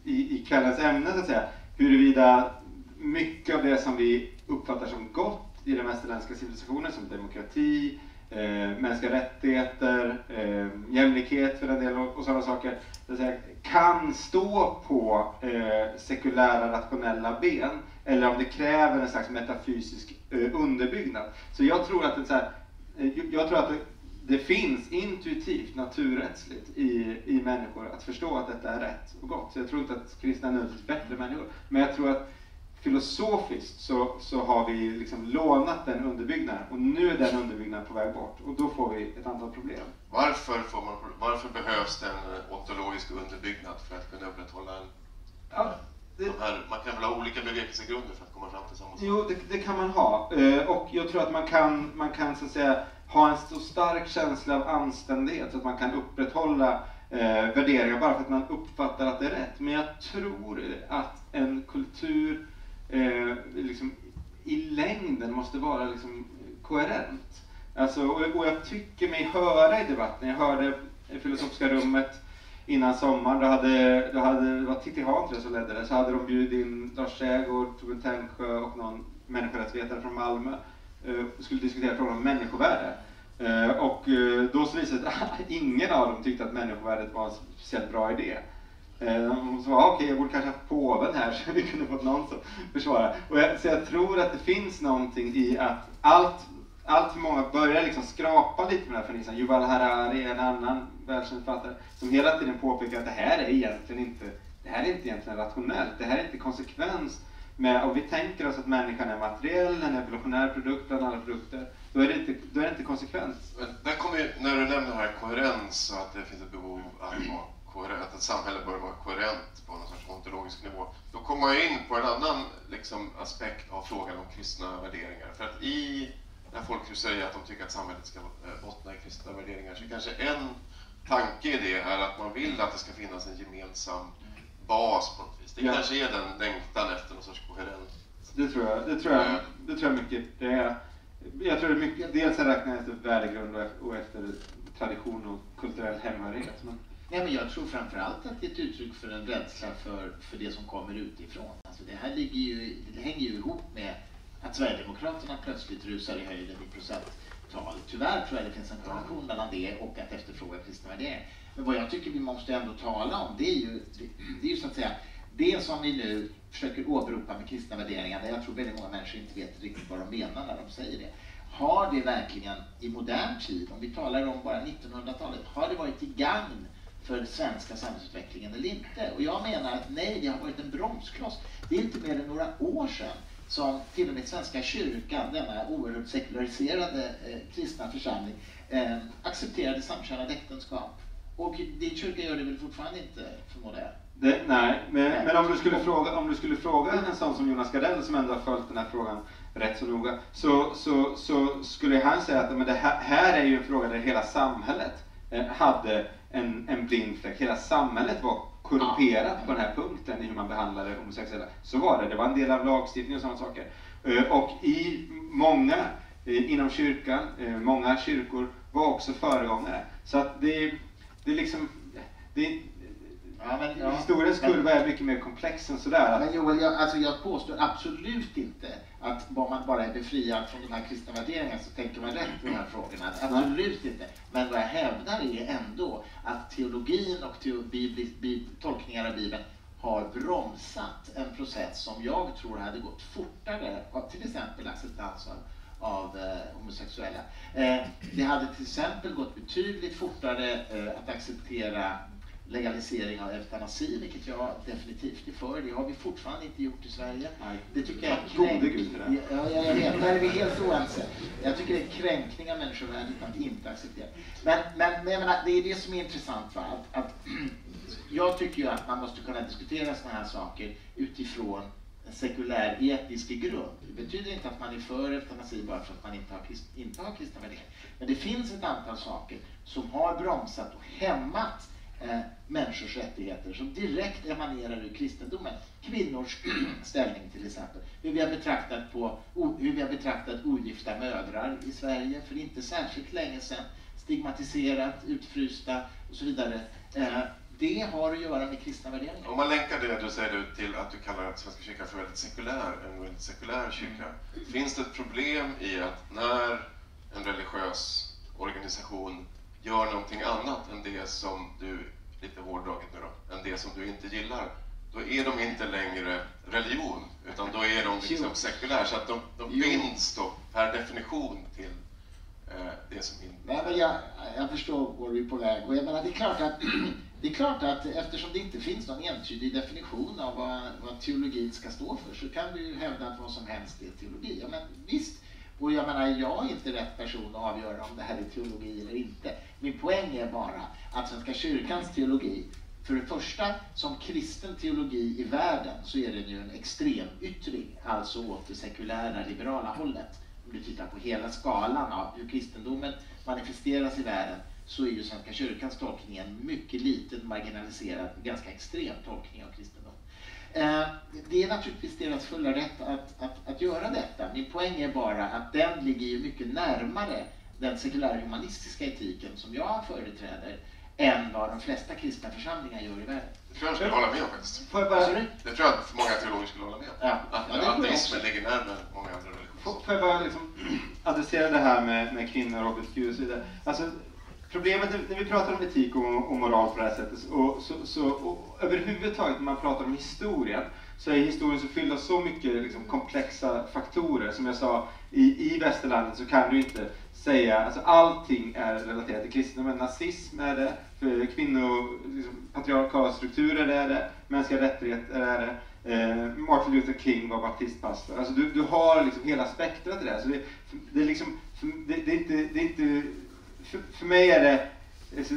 i, i kvällens ämne, så att säga. Huruvida mycket av det som vi uppfattar som gott i den västerländska civilisationen, som demokrati, eh, mänskliga rättigheter, eh, jämlikhet för den delen och, och sådana saker, säga, kan stå på eh, sekulära rationella ben eller om det kräver en slags metafysisk eh, underbyggnad. Så jag tror att, det, så här, eh, jag tror att det, det, finns intuitivt, naturrättsligt i, i människor att förstå att detta är rätt och gott. Så jag tror inte att kristna är nödvändigtvis bättre människor. Men jag tror att filosofiskt så, så har vi liksom lånat den underbyggnaden och nu är den underbyggnaden på väg bort och då får vi ett antal problem. Varför, får man, varför behövs det en ontologisk underbyggnad för att kunna upprätthålla en... Ja, det, de här, man kan väl ha olika bevekelsegrunder för att komma fram till samma sak? Jo, det, det, kan man ha. Eh, och jag tror att man kan, man kan så att säga, ha en så stark känsla av anständighet så att man kan upprätthålla eh, värderingar bara för att man uppfattar att det är rätt. Men jag tror att en kultur eh, liksom, i längden måste vara liksom, koherent. Alltså, och, och, jag tycker mig höra i debatten, jag hörde i Filosofiska rummet innan sommaren, då hade, då hade det var Titti Hahn som ledde det, så hade de bjudit in Lars Trägård, Torbjörn Tännsjö och någon människorättsvetare från Malmö eh, och skulle diskutera frågan om människovärde. Eh, och eh, då så visade det sig att ingen av dem tyckte att människovärdet var en speciellt bra idé. De sa, ah, okej, okay, jag borde kanske haft påven här så vi kunde fått någon som försvarar. Och jag, så jag tror att det finns någonting i att allt, allt för många börjar liksom skrapa lite med den här fernissan. Liksom Yuval Harari, en annan välkänd författare, som hela tiden påpekar att det här är egentligen inte, det här är inte egentligen rationellt. Det här är inte konsekvens med, om vi tänker oss att människan är materiell, en evolutionär produkt bland alla produkter, då är det inte, då är det inte konsekvent. Men där kommer ju, när du nämner här koherens och att det finns ett behov att, vara koherent, att ett samhälle bör vara koherent på någon sorts ontologisk nivå, då kommer man ju in på en annan liksom, aspekt av frågan om kristna värderingar. För att i, när folk säger att de tycker att samhället ska eh, bottna i kristna värderingar, så kanske en tanke i det är att man vill att det ska finnas en gemensam bas på något vis. Det Ja. kanske är den längtan efter någon sorts koherens. Det tror jag, det tror jag, Mm. det tror jag mycket det är. Jag tror det är mycket, dels är räknar efter värdegrund och efter- och efter tradition och kulturell hemhörighet. Men, Nej, men jag tror framförallt att det är ett uttryck för en rädsla för, för det som kommer utifrån. Alltså det här ligger ju, det hänger ju ihop med att Sverigedemokraterna plötsligt rusar i höjden i procenttal. Tyvärr tror jag det finns en korrelation mellan det och att efterfråga kristna värderingar. Men vad jag tycker vi måste ändå tala om det är ju, det, det är ju så att säga det som vi nu försöker åberopa med kristna värderingar, där jag tror väldigt många människor inte vet riktigt vad de menar när de säger det. Har det verkligen i modern tid, om vi talar om bara 1900-talet, har det varit till gagn för den svenska samhällsutvecklingen eller inte? Och jag menar att nej, det har varit en bromskloss. Det är inte mer än några år sedan som till och med Svenska kyrkan, denna oerhört sekulariserade eh, kristna församling, eh, accepterade samkönade äktenskap. Och din kyrka gör det väl fortfarande inte, förmodar jag? det, nej, men, men om, du skulle fråga, om du skulle fråga en sån som Jonas Gardell som ändå har följt den här frågan rätt så noga, så, så, så skulle han säga att men det här, här är ju en fråga där hela samhället eh, hade en, en blind fläck. Hela samhället var korrumperat på den här punkten i hur man behandlade homosexuella. Så var det, det var en del av lagstiftningen och sådana saker. Eh, Och i många eh, inom kyrkan, eh, många kyrkor var också föregångare. Så att det, det är liksom, det, Ja, men, ja. historiens kurva är mycket mer komplex än sådär. Men Joel, jag, alltså jag påstår absolut inte att om man bara är befriad från de här kristna värderingarna så tänker man rätt i de här frågorna. Alltså, absolut inte. Men vad jag hävdar är ändå att teologin och teo, tolkningar av Bibeln har bromsat en process som jag tror hade gått fortare till exempel acceptans av, av eh, homosexuella. Eh, det hade till exempel gått betydligt fortare eh, att acceptera legalisering av eutanasi, vilket jag definitivt är för. Det har vi fortfarande inte gjort i Sverige. Nej. Det tycker jag är kränk-. Ja, ja, jag vet. Där är vi helt oense. Jag tycker det är en kränkning av människovärdet att inte acceptera. Men, men, men jag menar, det är det som är intressant. Va? Att, att, jag tycker ju att man måste kunna diskutera sådana här saker utifrån en sekulär etisk grund. Det betyder inte att man är för eutanasi bara för att man inte har, krist, inte har kristna värderingar. Men det finns ett antal saker som har bromsat och hämmat eh, människors rättigheter som direkt emanerar ur kristendomen. Kvinnors ställning till exempel. Hur vi har betraktat, på, o, hur vi har betraktat ogifta mödrar i Sverige för inte särskilt länge sedan. Stigmatiserat, utfrysta och så vidare. Eh, det har att göra med kristna värderingar. Om man länkar det du säger du till att du kallar Svenska kyrkan för väldigt sekulär, en väldigt sekulär kyrka. Finns det ett problem i att när en religiös organisation gör någonting annat än det som du, lite hårdraget nu då, än det som du inte gillar, då är de inte längre religion, utan då är de liksom sekulär. Så att de, de binds då per definition till eh, det som inte... Nej, men jag, jag förstår var vi är på väg. Och jag menar, det, är klart att, det är klart att eftersom det inte finns någon entydig definition av vad, vad teologin ska stå för så kan du ju hävda att vad som helst är teologi. Ja, men visst. Och jag menar, jag är inte rätt person att avgöra om det här är teologi eller inte. Min poäng är bara att Svenska kyrkans teologi, för det första, som kristen teologi i världen så är den ju en extrem yttring, alltså åt det sekulära, liberala hållet. Om du tittar på hela skalan av hur kristendomen manifesteras i världen så är ju Svenska kyrkans tolkning en mycket liten, marginaliserad, ganska extrem tolkning av kristendomen. Eh, Det är naturligtvis deras fulla rätt att, att, att göra detta. Min poäng är bara att den ligger ju mycket närmare den sekulär-humanistiska etiken som jag företräder än vad de flesta kristna församlingar gör i världen. Det tror jag de skulle hålla med om faktiskt. Får jag bara? Det tror jag att många teologer skulle hålla med om. Ja, Att ja, det tror jag ateismen ligger närmare många andra religioner. får får jag bara liksom adressera det här med, med kvinnor och hbtq och så vidare. Alltså, problemet när- vi pratar om etik och, och moral på det här sättet, och, så, så, och överhuvudtaget när man pratar om historien, så är historien så fylld av så mycket liksom, komplexa faktorer. Som jag sa, i, i västerlandet så kan du inte säga, alltså allting är relaterat till kristendomen. Nazism är det, för kvinno, liksom, patriarkala strukturer är det, mänskliga rättigheter är det. Eh, Martin Luther King var baptistpastor. Alltså du, du har liksom hela spektrat i det. Så det, det, är liksom, det, det, är inte, det är inte, för, för mig är det, alltså,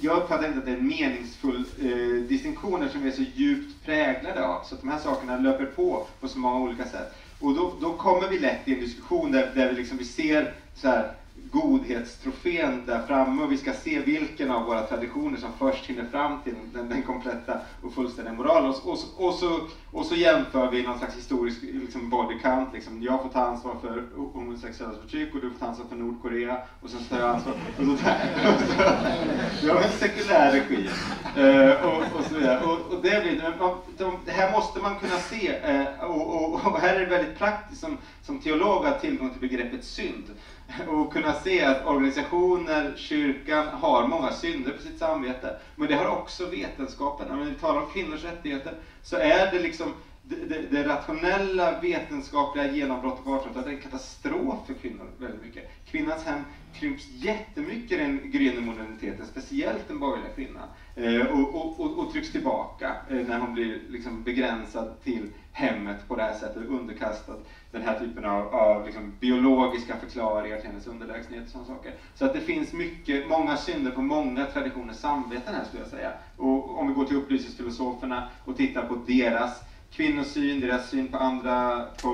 jag uppfattar inte att det är en meningsfull eh, distinktioner som är så djupt präglade av. Så att de här sakerna löper på på så många olika sätt. Och då, då kommer vi lätt i en diskussion där, där vi, liksom, vi ser så här, godhetstrofén där framme och vi ska se vilken av våra traditioner som först hinner fram till den, den kompletta och fullständiga moralen. Och, och, och, så, och så jämför vi någon slags historisk liksom body count. Liksom, jag får ta ansvar för homosexuella förtryck och du får ta ansvar för Nordkorea och sen tar jag ansvar för sådär. Vi har en sekulär regim. Uh, eh, och, och, så vidare. Och, och det, blir, man, de, det här måste man kunna se uh, och, och, och, här är det väldigt praktiskt som, som teolog att ha tillgång till begreppet synd och kunna se att organisationer, kyrkan har många synder på sitt samvete. Men det har också vetenskapen. När vi talar om kvinnors rättigheter så är det liksom det, det, det rationella vetenskapliga genombrottet på 1800-talet är en katastrof för kvinnor väldigt mycket. Kvinnans hem krymps jättemycket i den gryende moderniteten, speciellt den borgerliga kvinnan. Eh, och, och, och, och, trycks tillbaka eh, när hon blir liksom begränsad till hemmet på det här sättet, underkastad den här typen av, av liksom biologiska förklaringar till hennes underlägsenhet och sådana saker. Så att det finns mycket, många synder på många traditioners samveten här skulle jag säga. Och om vi går till upplysningsfilosoferna och tittar på deras kvinnosyn, deras syn på andra, på,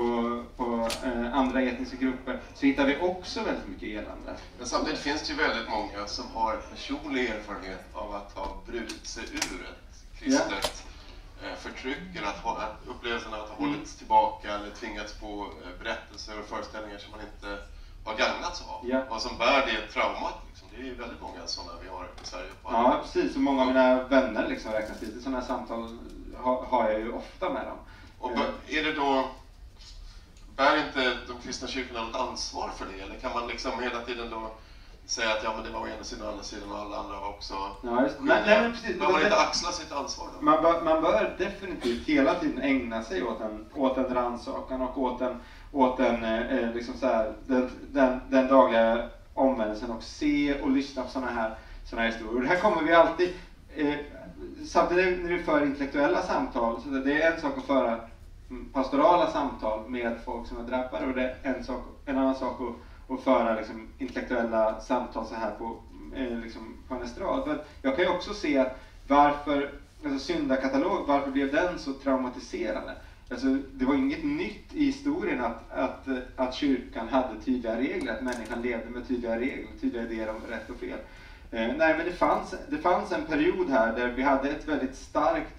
på eh, andra etniska grupper, så hittar vi också väldigt mycket elände. Men samtidigt finns det ju väldigt många som har personlig erfarenhet av att ha brutit sig ur ett kristet yeah. förtryck, eller att, att upplevelsen att ha mm. hållits tillbaka eller tvingats på eh, berättelser och föreställningar som man inte har gagnats av. Yeah. Och som bär det traumat. Det är ju väldigt många sådana vi har i Sverige. ja, precis. Och många av mina vänner liksom räknas dit sådana här samtal har jag ju ofta med dem. Och är det då, bär inte de kristna kyrkorna något ansvar för det? Eller kan man liksom hela tiden då säga att ja, men det var ena sidan och andra sidan och alla andra var också ja, just, men, nej, men precis, Bör man inte axla sitt ansvar då? Man bör, man bör definitivt hela tiden ägna sig åt en, åt en rannsakan och åt en, åt en eh, liksom så här, den, den, den dagliga omvändelsen och se och lyssna på sådana här, såna här historier. Och det här kommer vi alltid, eh, samtidigt när vi för intellektuella samtal, så det är en sak att föra pastorala samtal med folk som är drabbade och det är en, sak, en annan sak att, att föra liksom, intellektuella samtal så här på, eh, liksom, på en estrad. Men jag kan ju också se varför, alltså syndakatalog, varför blev den så traumatiserande? Alltså, det var inget nytt i historien att, att, att kyrkan hade tydliga regler, att människan levde med tydliga regler, tydliga idéer om rätt och fel. Eh, nej, men det fanns, det fanns en period här där vi hade ett väldigt starkt,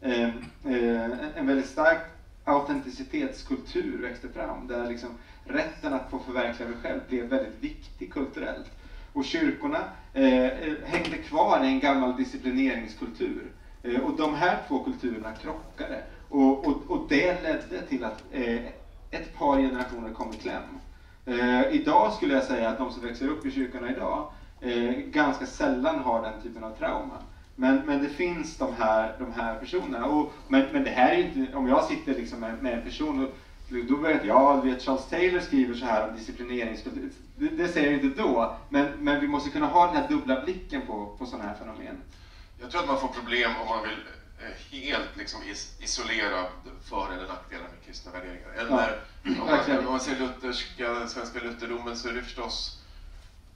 eh, eh en väldigt stark autenticitetskultur växte fram, där liksom rätten att få förverkliga sig själv blev väldigt viktig kulturellt. Och kyrkorna eh, eh hängde kvar i en gammal disciplineringskultur. Eh, och de här två kulturerna krockade. Och, och, och det ledde till att eh, ett par generationer kom i kläm. Eh, idag skulle jag säga att de som växer upp i kyrkorna idag eh, ganska sällan har den typen av trauma. Men, men det finns de här, de här personerna. Och, men, men det här är inte, om jag sitter liksom med, med en person och då vet jag, vet Charles Taylor skriver så här om disciplinering. Det, det säger jag inte då, men, men vi måste kunna ha den här dubbla blicken på, på sådana här fenomen. Jag tror att man får problem om man vill helt liksom isolera för eller nackdelar med kristna värderingar. Eller ja, om, man, om man ser lutherska, svenska lutherdomen så är det förstås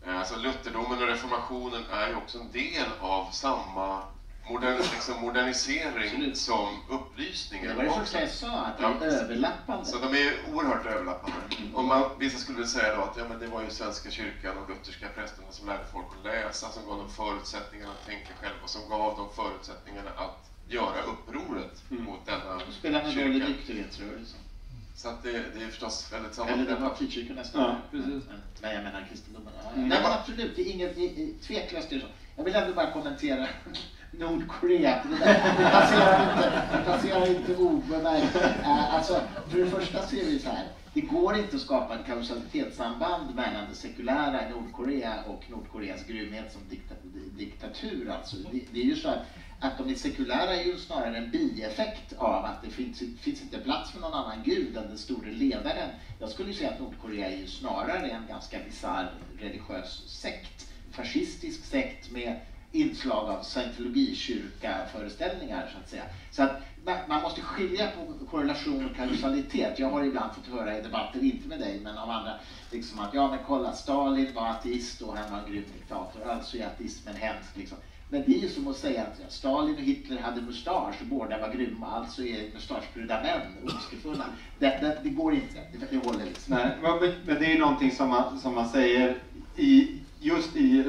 Eh, alltså Lutherdomen och reformationen är ju också en del av samma modern, liksom modernisering Absolut. som upplysningen. Det var det första jag sa, att de är överlappande. Så de är oerhört överlappande. Och man, vissa skulle väl säga då att ja, men det var ju Svenska kyrkan och lutherska prästerna som lärde folk att läsa, som gav dem förutsättningarna att tänka själva, som gav dem förutsättningarna att göra upproret mm. mot denna kyrka. Det spelar ingen roll i nykterhetsrörelsen. Så att det, det är förstås väldigt sammanhängande. Eller det var frikyrkan nästan. Ja, precis. Men, jag menar kristendomen. Mm. Nej men absolut, det är inget tveklöst det är så. Jag vill ändå bara kommentera Nordkorea. Det passerar inte, det passerar inte obemärkt. Uh, alltså, för det första ser vi så här. Det går inte att skapa ett kausalitetssamband mellan det sekulära Nordkorea och Nordkoreas grymhet som diktatur. Alltså, det, det är ju så att att de är sekulära är ju snarare en bieffekt av att det finns, finns inte plats för någon annan gud än den store ledaren. Jag skulle säga att Nordkorea är ju snarare en ganska bisarr religiös sekt, fascistisk sekt med inslag av scientologikyrka-föreställningar så att säga. Så att man måste skilja på korrelation och kausalitet. Jag har ibland fått höra i debatter, inte med dig, men av andra, liksom att ja men kolla, Stalin var ateist och han var en grym diktator, alltså är ateismen hemsk. Liksom. Men det är ju som att säga att Stalin och Hitler hade mustasch och båda var grymma, alltså är mustaschbrydda män ondskefulla. Det, det, det, går inte, det, det håller liksom. Nej, men det är ju någonting som man, som man säger i, just i,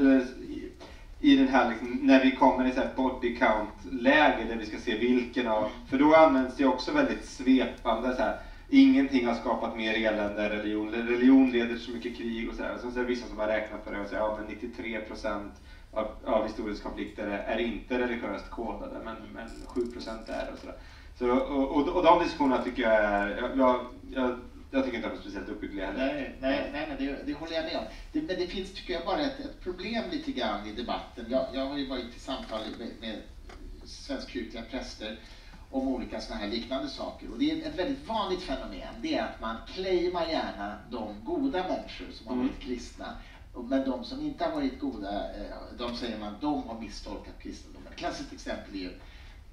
i den här, liksom, när vi kommer i så här body count-läge där vi ska se vilken av, för då används det också väldigt svepande så här, ingenting har skapat mer elände än religion, religion leder till så mycket krig och så här. Sen så är det vissa som har räknat på det och säger ja men 93 procent av, av historiska konflikter är, inte religiöst kodade, men, men 7 procent är och sådär. Så, och, och, och de diskussionerna tycker jag är, jag, jag, jag tycker inte att de är speciellt uppbyggliga heller. Nej, nej, nej, nej det, det, håller jag med om. Det, men det finns, tycker jag, bara ett, ett problem lite grann i debatten. Jag, jag har ju varit i samtal med, med svenskkyrkliga präster om olika sådana här liknande saker. Och det är ett väldigt vanligt fenomen. Det är att man claimar gärna de goda människor som har varit mm. kristna. Men de som inte har varit goda, eh, de säger man, de har misstolkat kristendomen. Ett klassiskt exempel är ju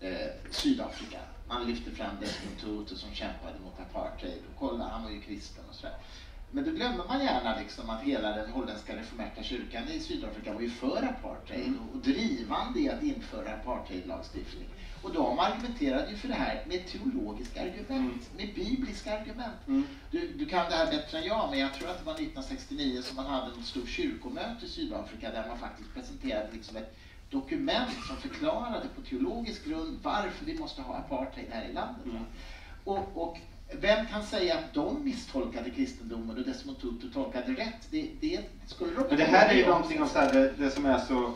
eh, Sydafrika. Man lyfter fram Desmond Tutu som kämpade mot apartheid. Och kolla, han var ju kristen och sådär. Men då glömmer man gärna liksom att hela den holländska reformerta kyrkan i Sydafrika var ju för apartheid mm. och drivande i att införa apartheidlagstiftning. Och de argumenterade ju för det här med teologiska argument, mm. med bibliska argument. Mm. Du, du, kan det här bättre än jag, men jag tror att det var 1969 som man hade ett stort kyrkomöte i Sydafrika där man faktiskt presenterade liksom ett dokument som förklarade på teologisk grund varför vi måste ha apartheid här i landet. Mm. Och, och, vem kan säga att de misstolkade kristendomen och Desmond Tutu tolkade rätt? Det, det skulle de Men det här är ju någonting av det, det som är så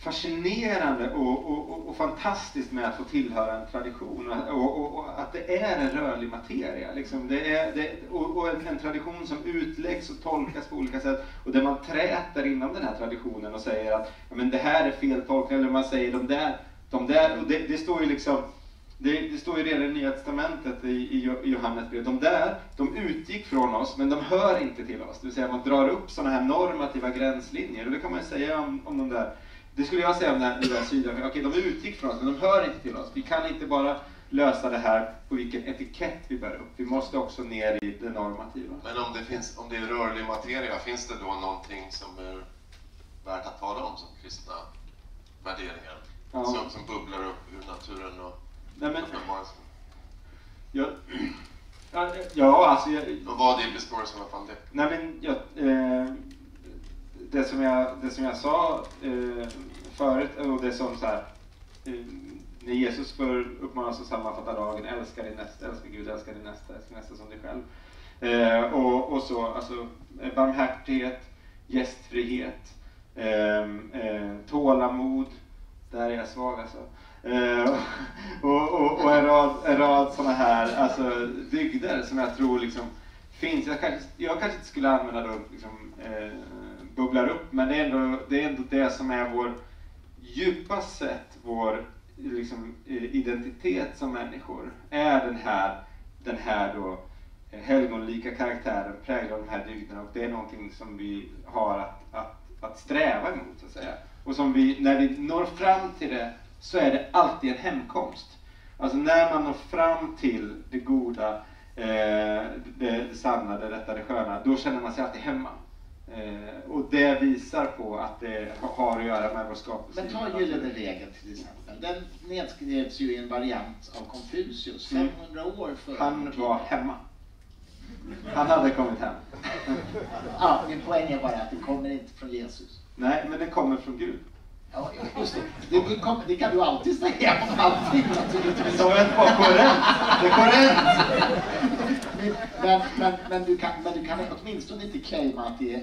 fascinerande och, och, och, fantastiskt med att få tillhöra en tradition och, och att det är en rörlig materia. Liksom. Det är, det, och, en, en, tradition som utläggs och tolkas på olika sätt och där man träter inom den här traditionen och säger att ja, men det här är fel tolkning eller man säger de där, de där och det, det står ju liksom det, det, står ju redan i Nya Testamentet i, i Johannesbrevet, de där, de utgick från oss men de hör inte till oss. Det vill säga man drar upp sådana här normativa gränslinjer och det kan man ju säga om, om de där det skulle jag säga om den här Sydafrika. Okej, de utgick från oss, men de hör inte till oss. Vi kan inte bara lösa det här på vilken etikett vi bär upp. Vi måste också ner i det normativa. Men om det, finns, om det är rörlig materia, finns det då någonting som är värt att tala om som kristna värderingar? Ja. Som, som bubblar upp ur naturen och Nej, men, ja, ja, alltså... Jag, och vad är Besporis i alla fall det? Nej, men jag, eh, det, som jag, det som jag sa eh, förut, och det som så här, eh, när Jesus bör uppmanas att sammanfatta lagen, älska din nästa, älska Gud, älska din nästa, älska nästa som dig själv. Eh, och, och så, alltså eh, barmhärtighet, gästfrihet, eh, eh, tålamod, där är jag svag alltså. Eh, och, och, och, en rad, en rad sådana här alltså, dygder som jag tror liksom finns. Jag kanske, jag kanske inte skulle använda då, liksom, eh, bubblar upp, men det är ändå det, är ändå det som är vår djupast sett vår liksom, eh, identitet som människor. Är den här, den här då eh, helgonlika karaktären präglad av de här dygderna och det är någonting som vi har att, att, att sträva emot så att säga. Och som vi, när vi når fram till det så är det alltid en hemkomst. Alltså när man når fram till det goda, eh, det, det sanna, det rätta, det sköna, då känner man sig alltid hemma. Eh, och det visar på att det har att göra med vår skapelse. Men ta Gyllene regeln till exempel. Den nedskrevs ju i en variant av Konfucius 500 mm. år före Han var hemma. Han hade kommit hem. ja, min poäng är bara att det kommer inte från Jesus. Nej, men det kommer från Gud. Ja, just det. Det, kom, det kan du alltid säga om allting naturligtvis. Så ett var korrekt. Det är korrekt. Men, men, men, du kan, men du kan åtminstone inte claima att det är,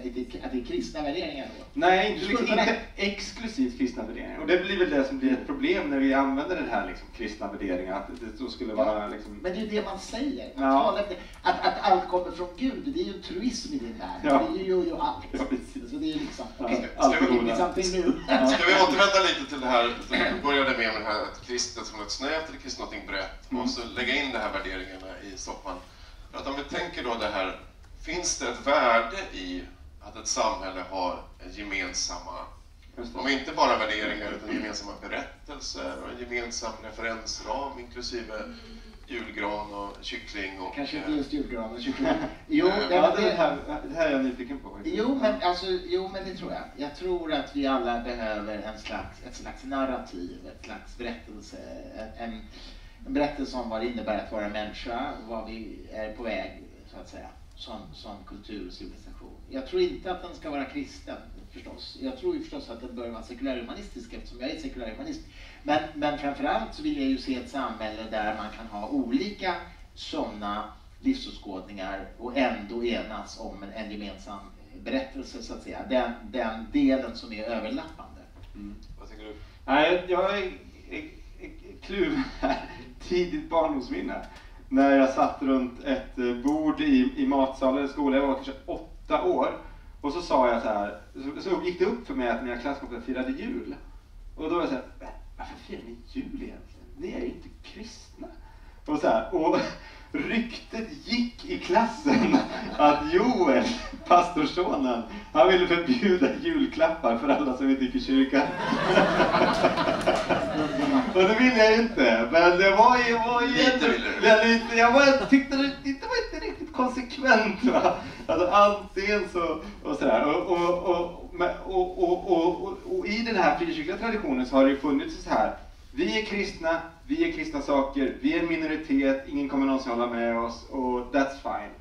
att det är kristna värderingar då? Nej, inte, liksom, inte exklusivt kristna värderingar. Och det blir väl det som blir ett problem när vi använder den här liksom, kristna värderingen, att det då skulle vara liksom... Men det är ju det man säger. Man ja. talar, att, att allt kommer från Gud, det är ju en truism i din värld. Ja. Det är ju, ju allt. Ja, precis. Så det är liksom, okay. ska, ska, vi, ska vi återvända lite till det här, du började med, med det här att kristet som något snävt eller kristet något brett, mm. och så lägga in de här värderingarna i soppan. Att om vi tänker då det här, finns det ett värde i att ett samhälle har gemensamma. Om inte bara värderingar utan gemensamma berättelser och en gemensam referensram inklusive julgran och kyckling och... Kanske inte just julgran och kyckling. Jo, det, Ja, det, här, det här är jag nyfiken på. Jo men, alltså, jo, men det tror jag. Jag tror att vi alla behöver en slags, ett slags narrativ, ett slags berättelse. En, en, en berättelse om vad det innebär att vara människa och vad vi är på väg, så att säga, som, som kultur och civilisation. Jag tror inte att den ska vara kristen, förstås. Jag tror ju förstås att den bör vara sekulärhumanistisk eftersom jag är sekulärhumanist. Men, men framförallt så vill jag ju se ett samhälle där man kan ha olika sådana livsåskådningar och ändå enas om en, en gemensam berättelse så att säga. Den, den delen som är överlappande. Mm. Vad tänker du? Nej, jag är, är, är kluven här. Tidigt barndomsminne. När jag satt runt ett eh, bord i, i matsalen i skolan, jag var kanske åtta år. Och så sa jag så här, så, så gick det upp för mig att mina klasskompisar firade jul. Och då var jag så här, varför firar ni jul egentligen? Ni är ju inte kristna. Och, så här, och ryktet gick i klassen att Joel, pastorssonen, han ville förbjuda julklappar för alla som inte gick i kyrkan. Och det ville jag inte, men det var ju... Var ju Lite ville du. Ja, lite. Jag var, tyckte det, det var inte riktigt konsekvent. Va? Alltså antingen så... Och, sådär. Och, och, och, och, och, och, och, och i den här frikyrkliga traditionen så har det ju funnits så här. Vi är kristna, vi är kristna saker, vi är en minoritet, ingen kommer någonsin hålla med oss och that's fine.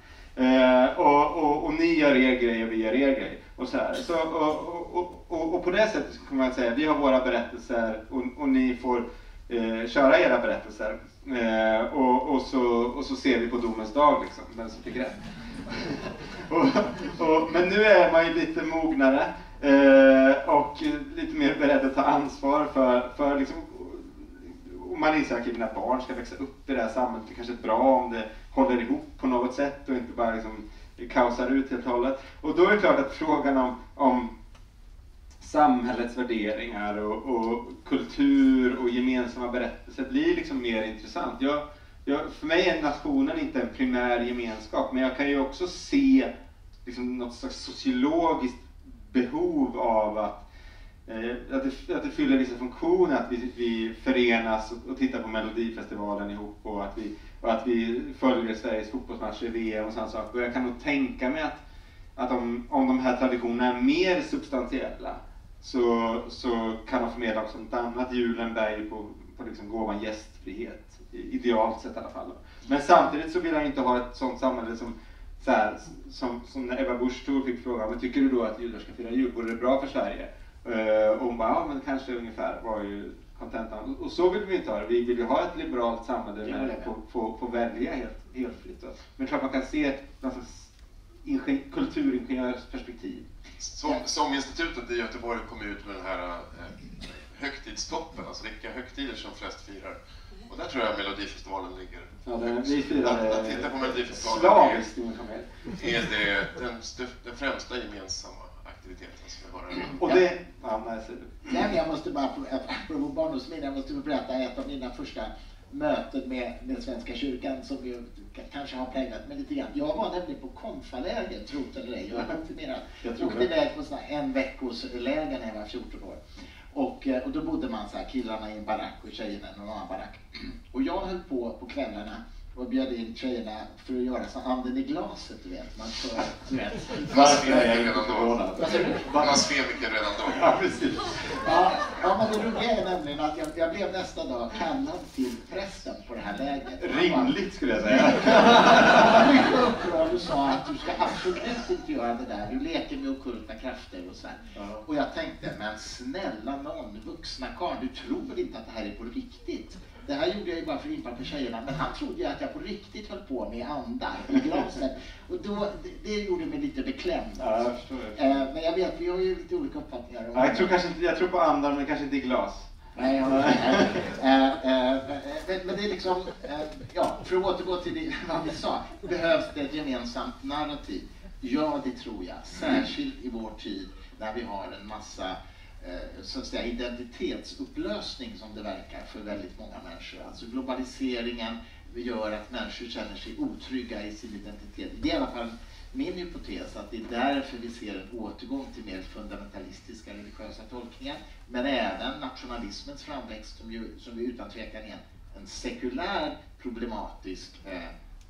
Eh, och, och, och ni gör er grej och vi gör er grej. Och, så. Så, och, och, på det sättet kan man säga vi har våra berättelser och, och ni får eh, köra era berättelser. Eh, och, och, så, och så ser vi på domens dag liksom, vem som fick rätt. och, och, men nu är man ju lite mognare eh, och lite mer beredd att ta ansvar för, för liksom, och man inser att typ mina barn ska växa upp i det här samhället. Det kanske är bra om det håller ihop på något sätt och inte bara liksom kaosar ut helt och hållet. Och då är det klart att frågan om, om samhällets värderingar och, och kultur och gemensamma berättelser blir liksom mer intressant. Jag, jag, för mig är nationen inte en primär gemenskap, men jag kan ju också se liksom något slags sociologiskt behov av att Eh, att, det, att det fyller vissa funktioner, att vi, vi förenas och, och tittar på Melodifestivalen ihop och att vi, och att vi följer Sveriges fotbollsmatcher i VM och sådana saker. Och jag kan nog tänka mig att, att om, om de här traditionerna är mer substantiella så, så kan de förmedla också något annat. Julen bär ju på, på liksom gåvan gästfrihet, idealt sett i alla fall. Men samtidigt så vill jag inte ha ett sådant samhälle som så här, som, som när Ebba Busch Thor fick frågan, men tycker du då att judar ska fira jul? Vore det bra för Sverige? Eh, och hon bara, ja men kanske ungefär var ju kontentan. Och- så vill vi inte ha det. Vi vill ju ha ett liberalt samhälle där jag får, får, får välja helt, helt fritt. Men klart man kan se någon slags kulturingenjörsperspektiv. Som, Sånginstitutet i Göteborg kom ut med den här eh, högtidstoppen, alltså vilka högtider som flest firar. Och där tror jag Melodifestivalen ligger Ja, det, högst. vi firade Att, att titta på Melodifestivalen är, är det den, den främsta gemensamma aktiviteten som har. Och det... Ja, nej, så, Nej, men jag måste bara, apropå barndomsminne, jag måste berätta ett av mina första möten med, med Svenska kyrkan som ju kanske har präglat mig lite grann. Jag var nämligen på konfaläger, tro det eller ej. Jag är konfirmerad. Jag åkte iväg på såna en veckos läger när jag var 14 år. Och, eh, och då bodde man så här, killarna i en barack och tjejerna i någon annan barack. Och jag höll på på kvällarna och bjöd in tjejerna för att göra så anden i glaset, du vet. Man för, du vet. Man har Svemiken redan då. Ja, precis. Ja, ja, men det roliga är nämligen att jag, jag blev nästa dag kallad till prästen på det här lägret. Rimligt skulle jag säga. Han var mycket upprörd och sa att du ska absolut inte göra det där. Du leker med ockulta krafter och så här. Och jag tänkte, men snälla någon, vuxna karl, du tror väl inte att det här är på riktigt? Det här gjorde jag ju bara för att impa på tjejerna, men han trodde ju att jag på riktigt höll på med andar i glaset. Och då, det, det gjorde mig lite beklämd. Ja, jag. Eh, Men jag vet, vi har ju lite olika uppfattningar. om- Ja, jag tror kanske inte, jag tror på andar men kanske inte i glas. Nej, jag håller med. Eh, eh, men, det är liksom, eh, ja, för att återgå till det, vad vi sa, behövs det ett gemensamt narrativ? Ja, det tror jag. Särskilt i vår tid när vi har en massa Eh, så att säga, identitetsupplösning som det verkar för väldigt många människor. Alltså globaliseringen gör att människor känner sig otrygga i sin identitet. Det är i alla fall min hypotes att det är därför vi ser en återgång till mer fundamentalistiska religiösa tolkningar, men även nationalismens framväxt som ju, som ju utan tvekan är en, en sekulär problematisk eh,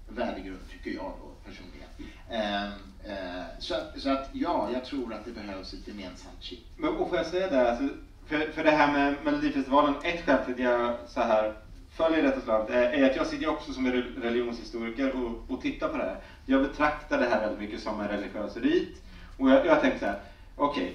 värdegrund, tycker jag då personligen. Eh, eh, så, att, så att ja, jag tror att det behövs ett gemensamt chip. Men, och får jag säga det, alltså, för, för det här med Melodifestivalen, ett skäl till att jag så här följer detta slag, är, eh, är att jag sitter också som religionshistoriker och, och tittar på det här. Jag betraktar det här väldigt mycket som en religiös rit. Och jag, jag tänkte så här, okej, okay,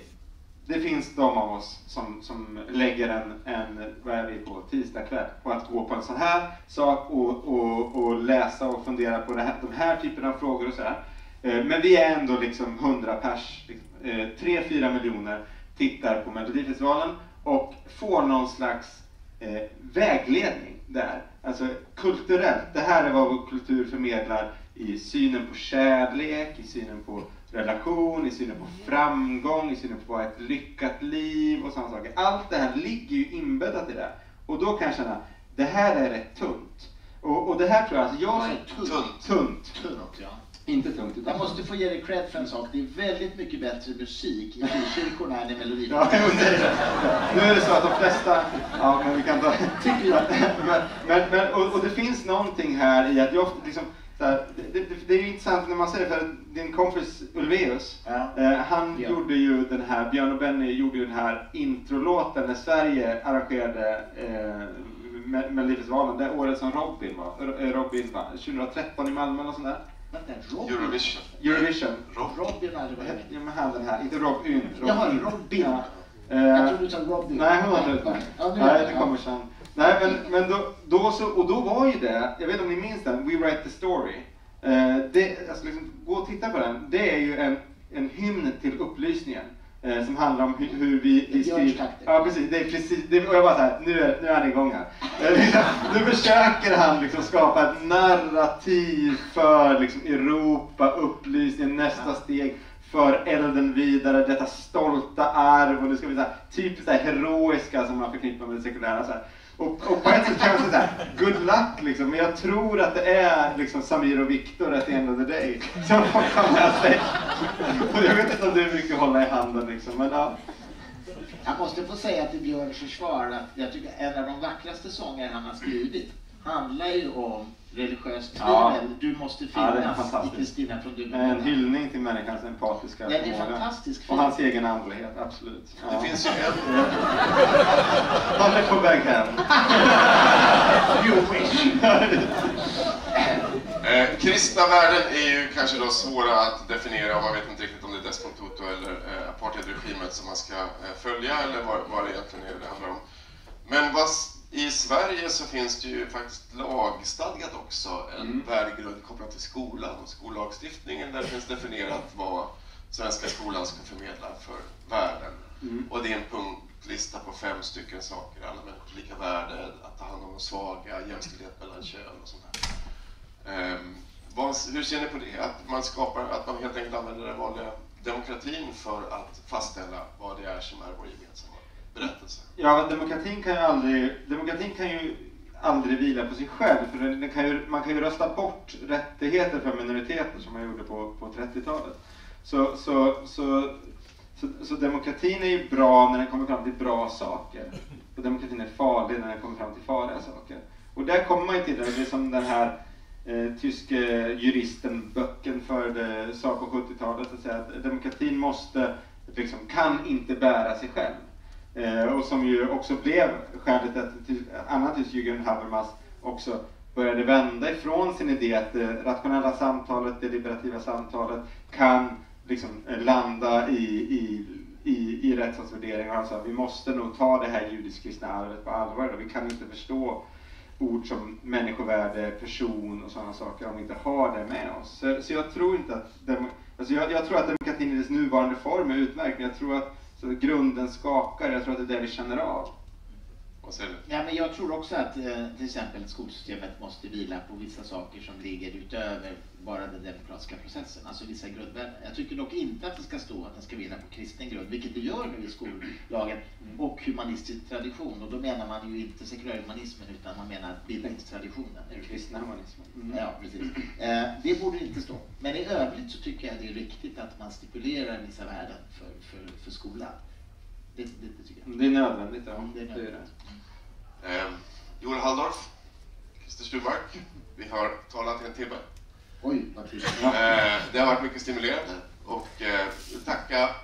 det finns de av oss som, som lägger en, en, vad är vi på, tisdag kväll på att gå på en sån här sak och, och, och läsa och fundera på det här, de här typerna av frågor och sådär. Eh, men vi är ändå liksom 100 pers, liksom. eh, 3-4 miljoner tittar på Melodifestivalen och får någon slags eh, vägledning där. Alltså kulturellt, det här är vad vår kultur förmedlar i synen på kärlek, i synen på relation, i synen på framgång, i synen på ett lyckat liv och sådana saker. Allt det här ligger ju inbäddat i det. Och då kan jag känna, det här är rätt tunt. Och, och det här tror jag, alltså jag... Tunt. Tunt. Tunt. Tunt, ja. Inte tungt. Jag måste få ge dig cred för en sak. Det är väldigt mycket bättre musik i frikyrkorna än i Melodifestivalen. Ja, nu är det så att de flesta... Ja, men vi kan ta... Tycker jag. men, men, men och, och, det finns någonting här i att jag liksom... Här, det, det, det, är ju intressant när man säger det, för din kompis Ulveus, ja. eh, han ja. gjorde ju den här, Björn och Benny gjorde ju den här introlåten när Sverige arrangerade eh, Melodifestivalen, det året som Robin var, Robin var, 2013 i Malmö och sånt där. Eurovision. Eurovision. Rob. Robin hade varit Ja, men han den här, inte Robin. Robin. Jaha, Robin. Ja. Jag trodde du sa Robin. Nej, hon har inte. Nej, det kommer sen. Nej, men, men då, då så, och då var ju det, jag vet inte om ni minns den, We Write the Story. Eh, det, alltså liksom, gå och titta på den. Det är ju en, en hymn till upplysningen. Eh, som handlar om hur, hur vi, vi skriver. Ja precis, det är precis, det, och jag bara såhär, nu är, nu är han igång här. Eh, liksom, nu försöker han liksom skapa ett narrativ för liksom, Europa, upplysningen, nästa steg för elden vidare, detta stolta arv och nu ska vi säga typiskt så heroiska som man förknippar med det sekulära. Så här. Och, och på ett sätt kan man säga såhär, good luck liksom, men jag tror att det är liksom Samir och Viktor at the end of the day som får ta med sig. Och jag vet inte om det är mycket att hålla i handen liksom, men ja. Jag måste få säga till Björns försvar att jag tycker en av de vackraste sånger han har skrivit handlar ju om religiöst tvivel. Ja. Du måste finnas ja, i Kristina från Duvemåla. En hyllning till människans empatiska Den är fantastisk. Och hans egen andlighet, absolut. Ja. Det finns ju en... Han är på väg hem. you wish. eh, kristna värden är ju kanske då svåra att definiera och man vet inte riktigt om det är Desmond Tutu eller eh, apartheidregimet som man ska eh, följa eller vad, vad det egentligen är det handlar om. Men vad i Sverige så finns det ju faktiskt lagstadgat också en mm. värdegrund kopplad till skolan och skollagstiftningen där det finns definierat vad svenska skolan ska förmedla för värden. Mm. Och det är en punktlista på fem stycken saker. Alla människors lika värde, att ta hand om de svaga, jämställdhet mellan kön och sånt där. Um, vad, hur ser ni på det? Att man, skapar, att man helt enkelt använder den vanliga demokratin för att fastställa vad det är som är vår gemensamma berättelse? Ja, demokratin kan ju aldrig, demokratin kan ju aldrig vila på sig själv. För den kan ju, man kan ju rösta bort rättigheter för minoriteter som man gjorde på, på 30-talet. Så, så, så, så, så, demokratin är ju bra när den kommer fram till bra saker. Och demokratin är farlig när den kommer fram till farliga saker. Och där kommer man ju till det, det är som den här eh, tyske juristen Böcken förde sa på 70-talet, att, att demokratin måste, liksom, kan inte bära sig själv. Eh, och som ju också blev skälet till annat tills Jürgen Habermas också började vända ifrån sin idé att det rationella samtalet, det liberativa samtalet kan liksom eh, landa i, i, i, i rättsstatsvärderingar. Alltså, vi måste nog ta det här judisk-kristna arvet på allvar. Vi kan inte förstå ord som människovärde, person och sådana saker om vi inte har det med oss. Så, så jag tror inte att dem, alltså jag, jag, tror att demokratin i dess nuvarande form är utmärkt, men jag tror att så grunden skakar, jag tror att det är det vi känner av. Vad säger du? Ja, men jag tror också att eh, till exempel skolsystemet måste vila på vissa saker som ligger utöver bara den demokratiska processen, alltså vissa grundvärden. Jag tycker dock inte att det ska stå att den ska vila på kristen grund, vilket det gör nu i skollagen, och humanistisk tradition. Och då menar man ju inte sekulärhumanismen utan man menar bildningstraditionen. Den kristna humanismen. Mm. Ja, precis. Eh, det borde inte stå. Men i övrigt så tycker jag det är riktigt att man stipulerar vissa värden för, för, för skolan. Det, det, det tycker jag. Det är nödvändigt, ja. Det är Det är nödvändigt. det. Eh, Joel Halldorf, Christer Stumark. Vi har talat i en timme. Oj, vad. Eh, det har varit mycket stimulerande och eh, tacka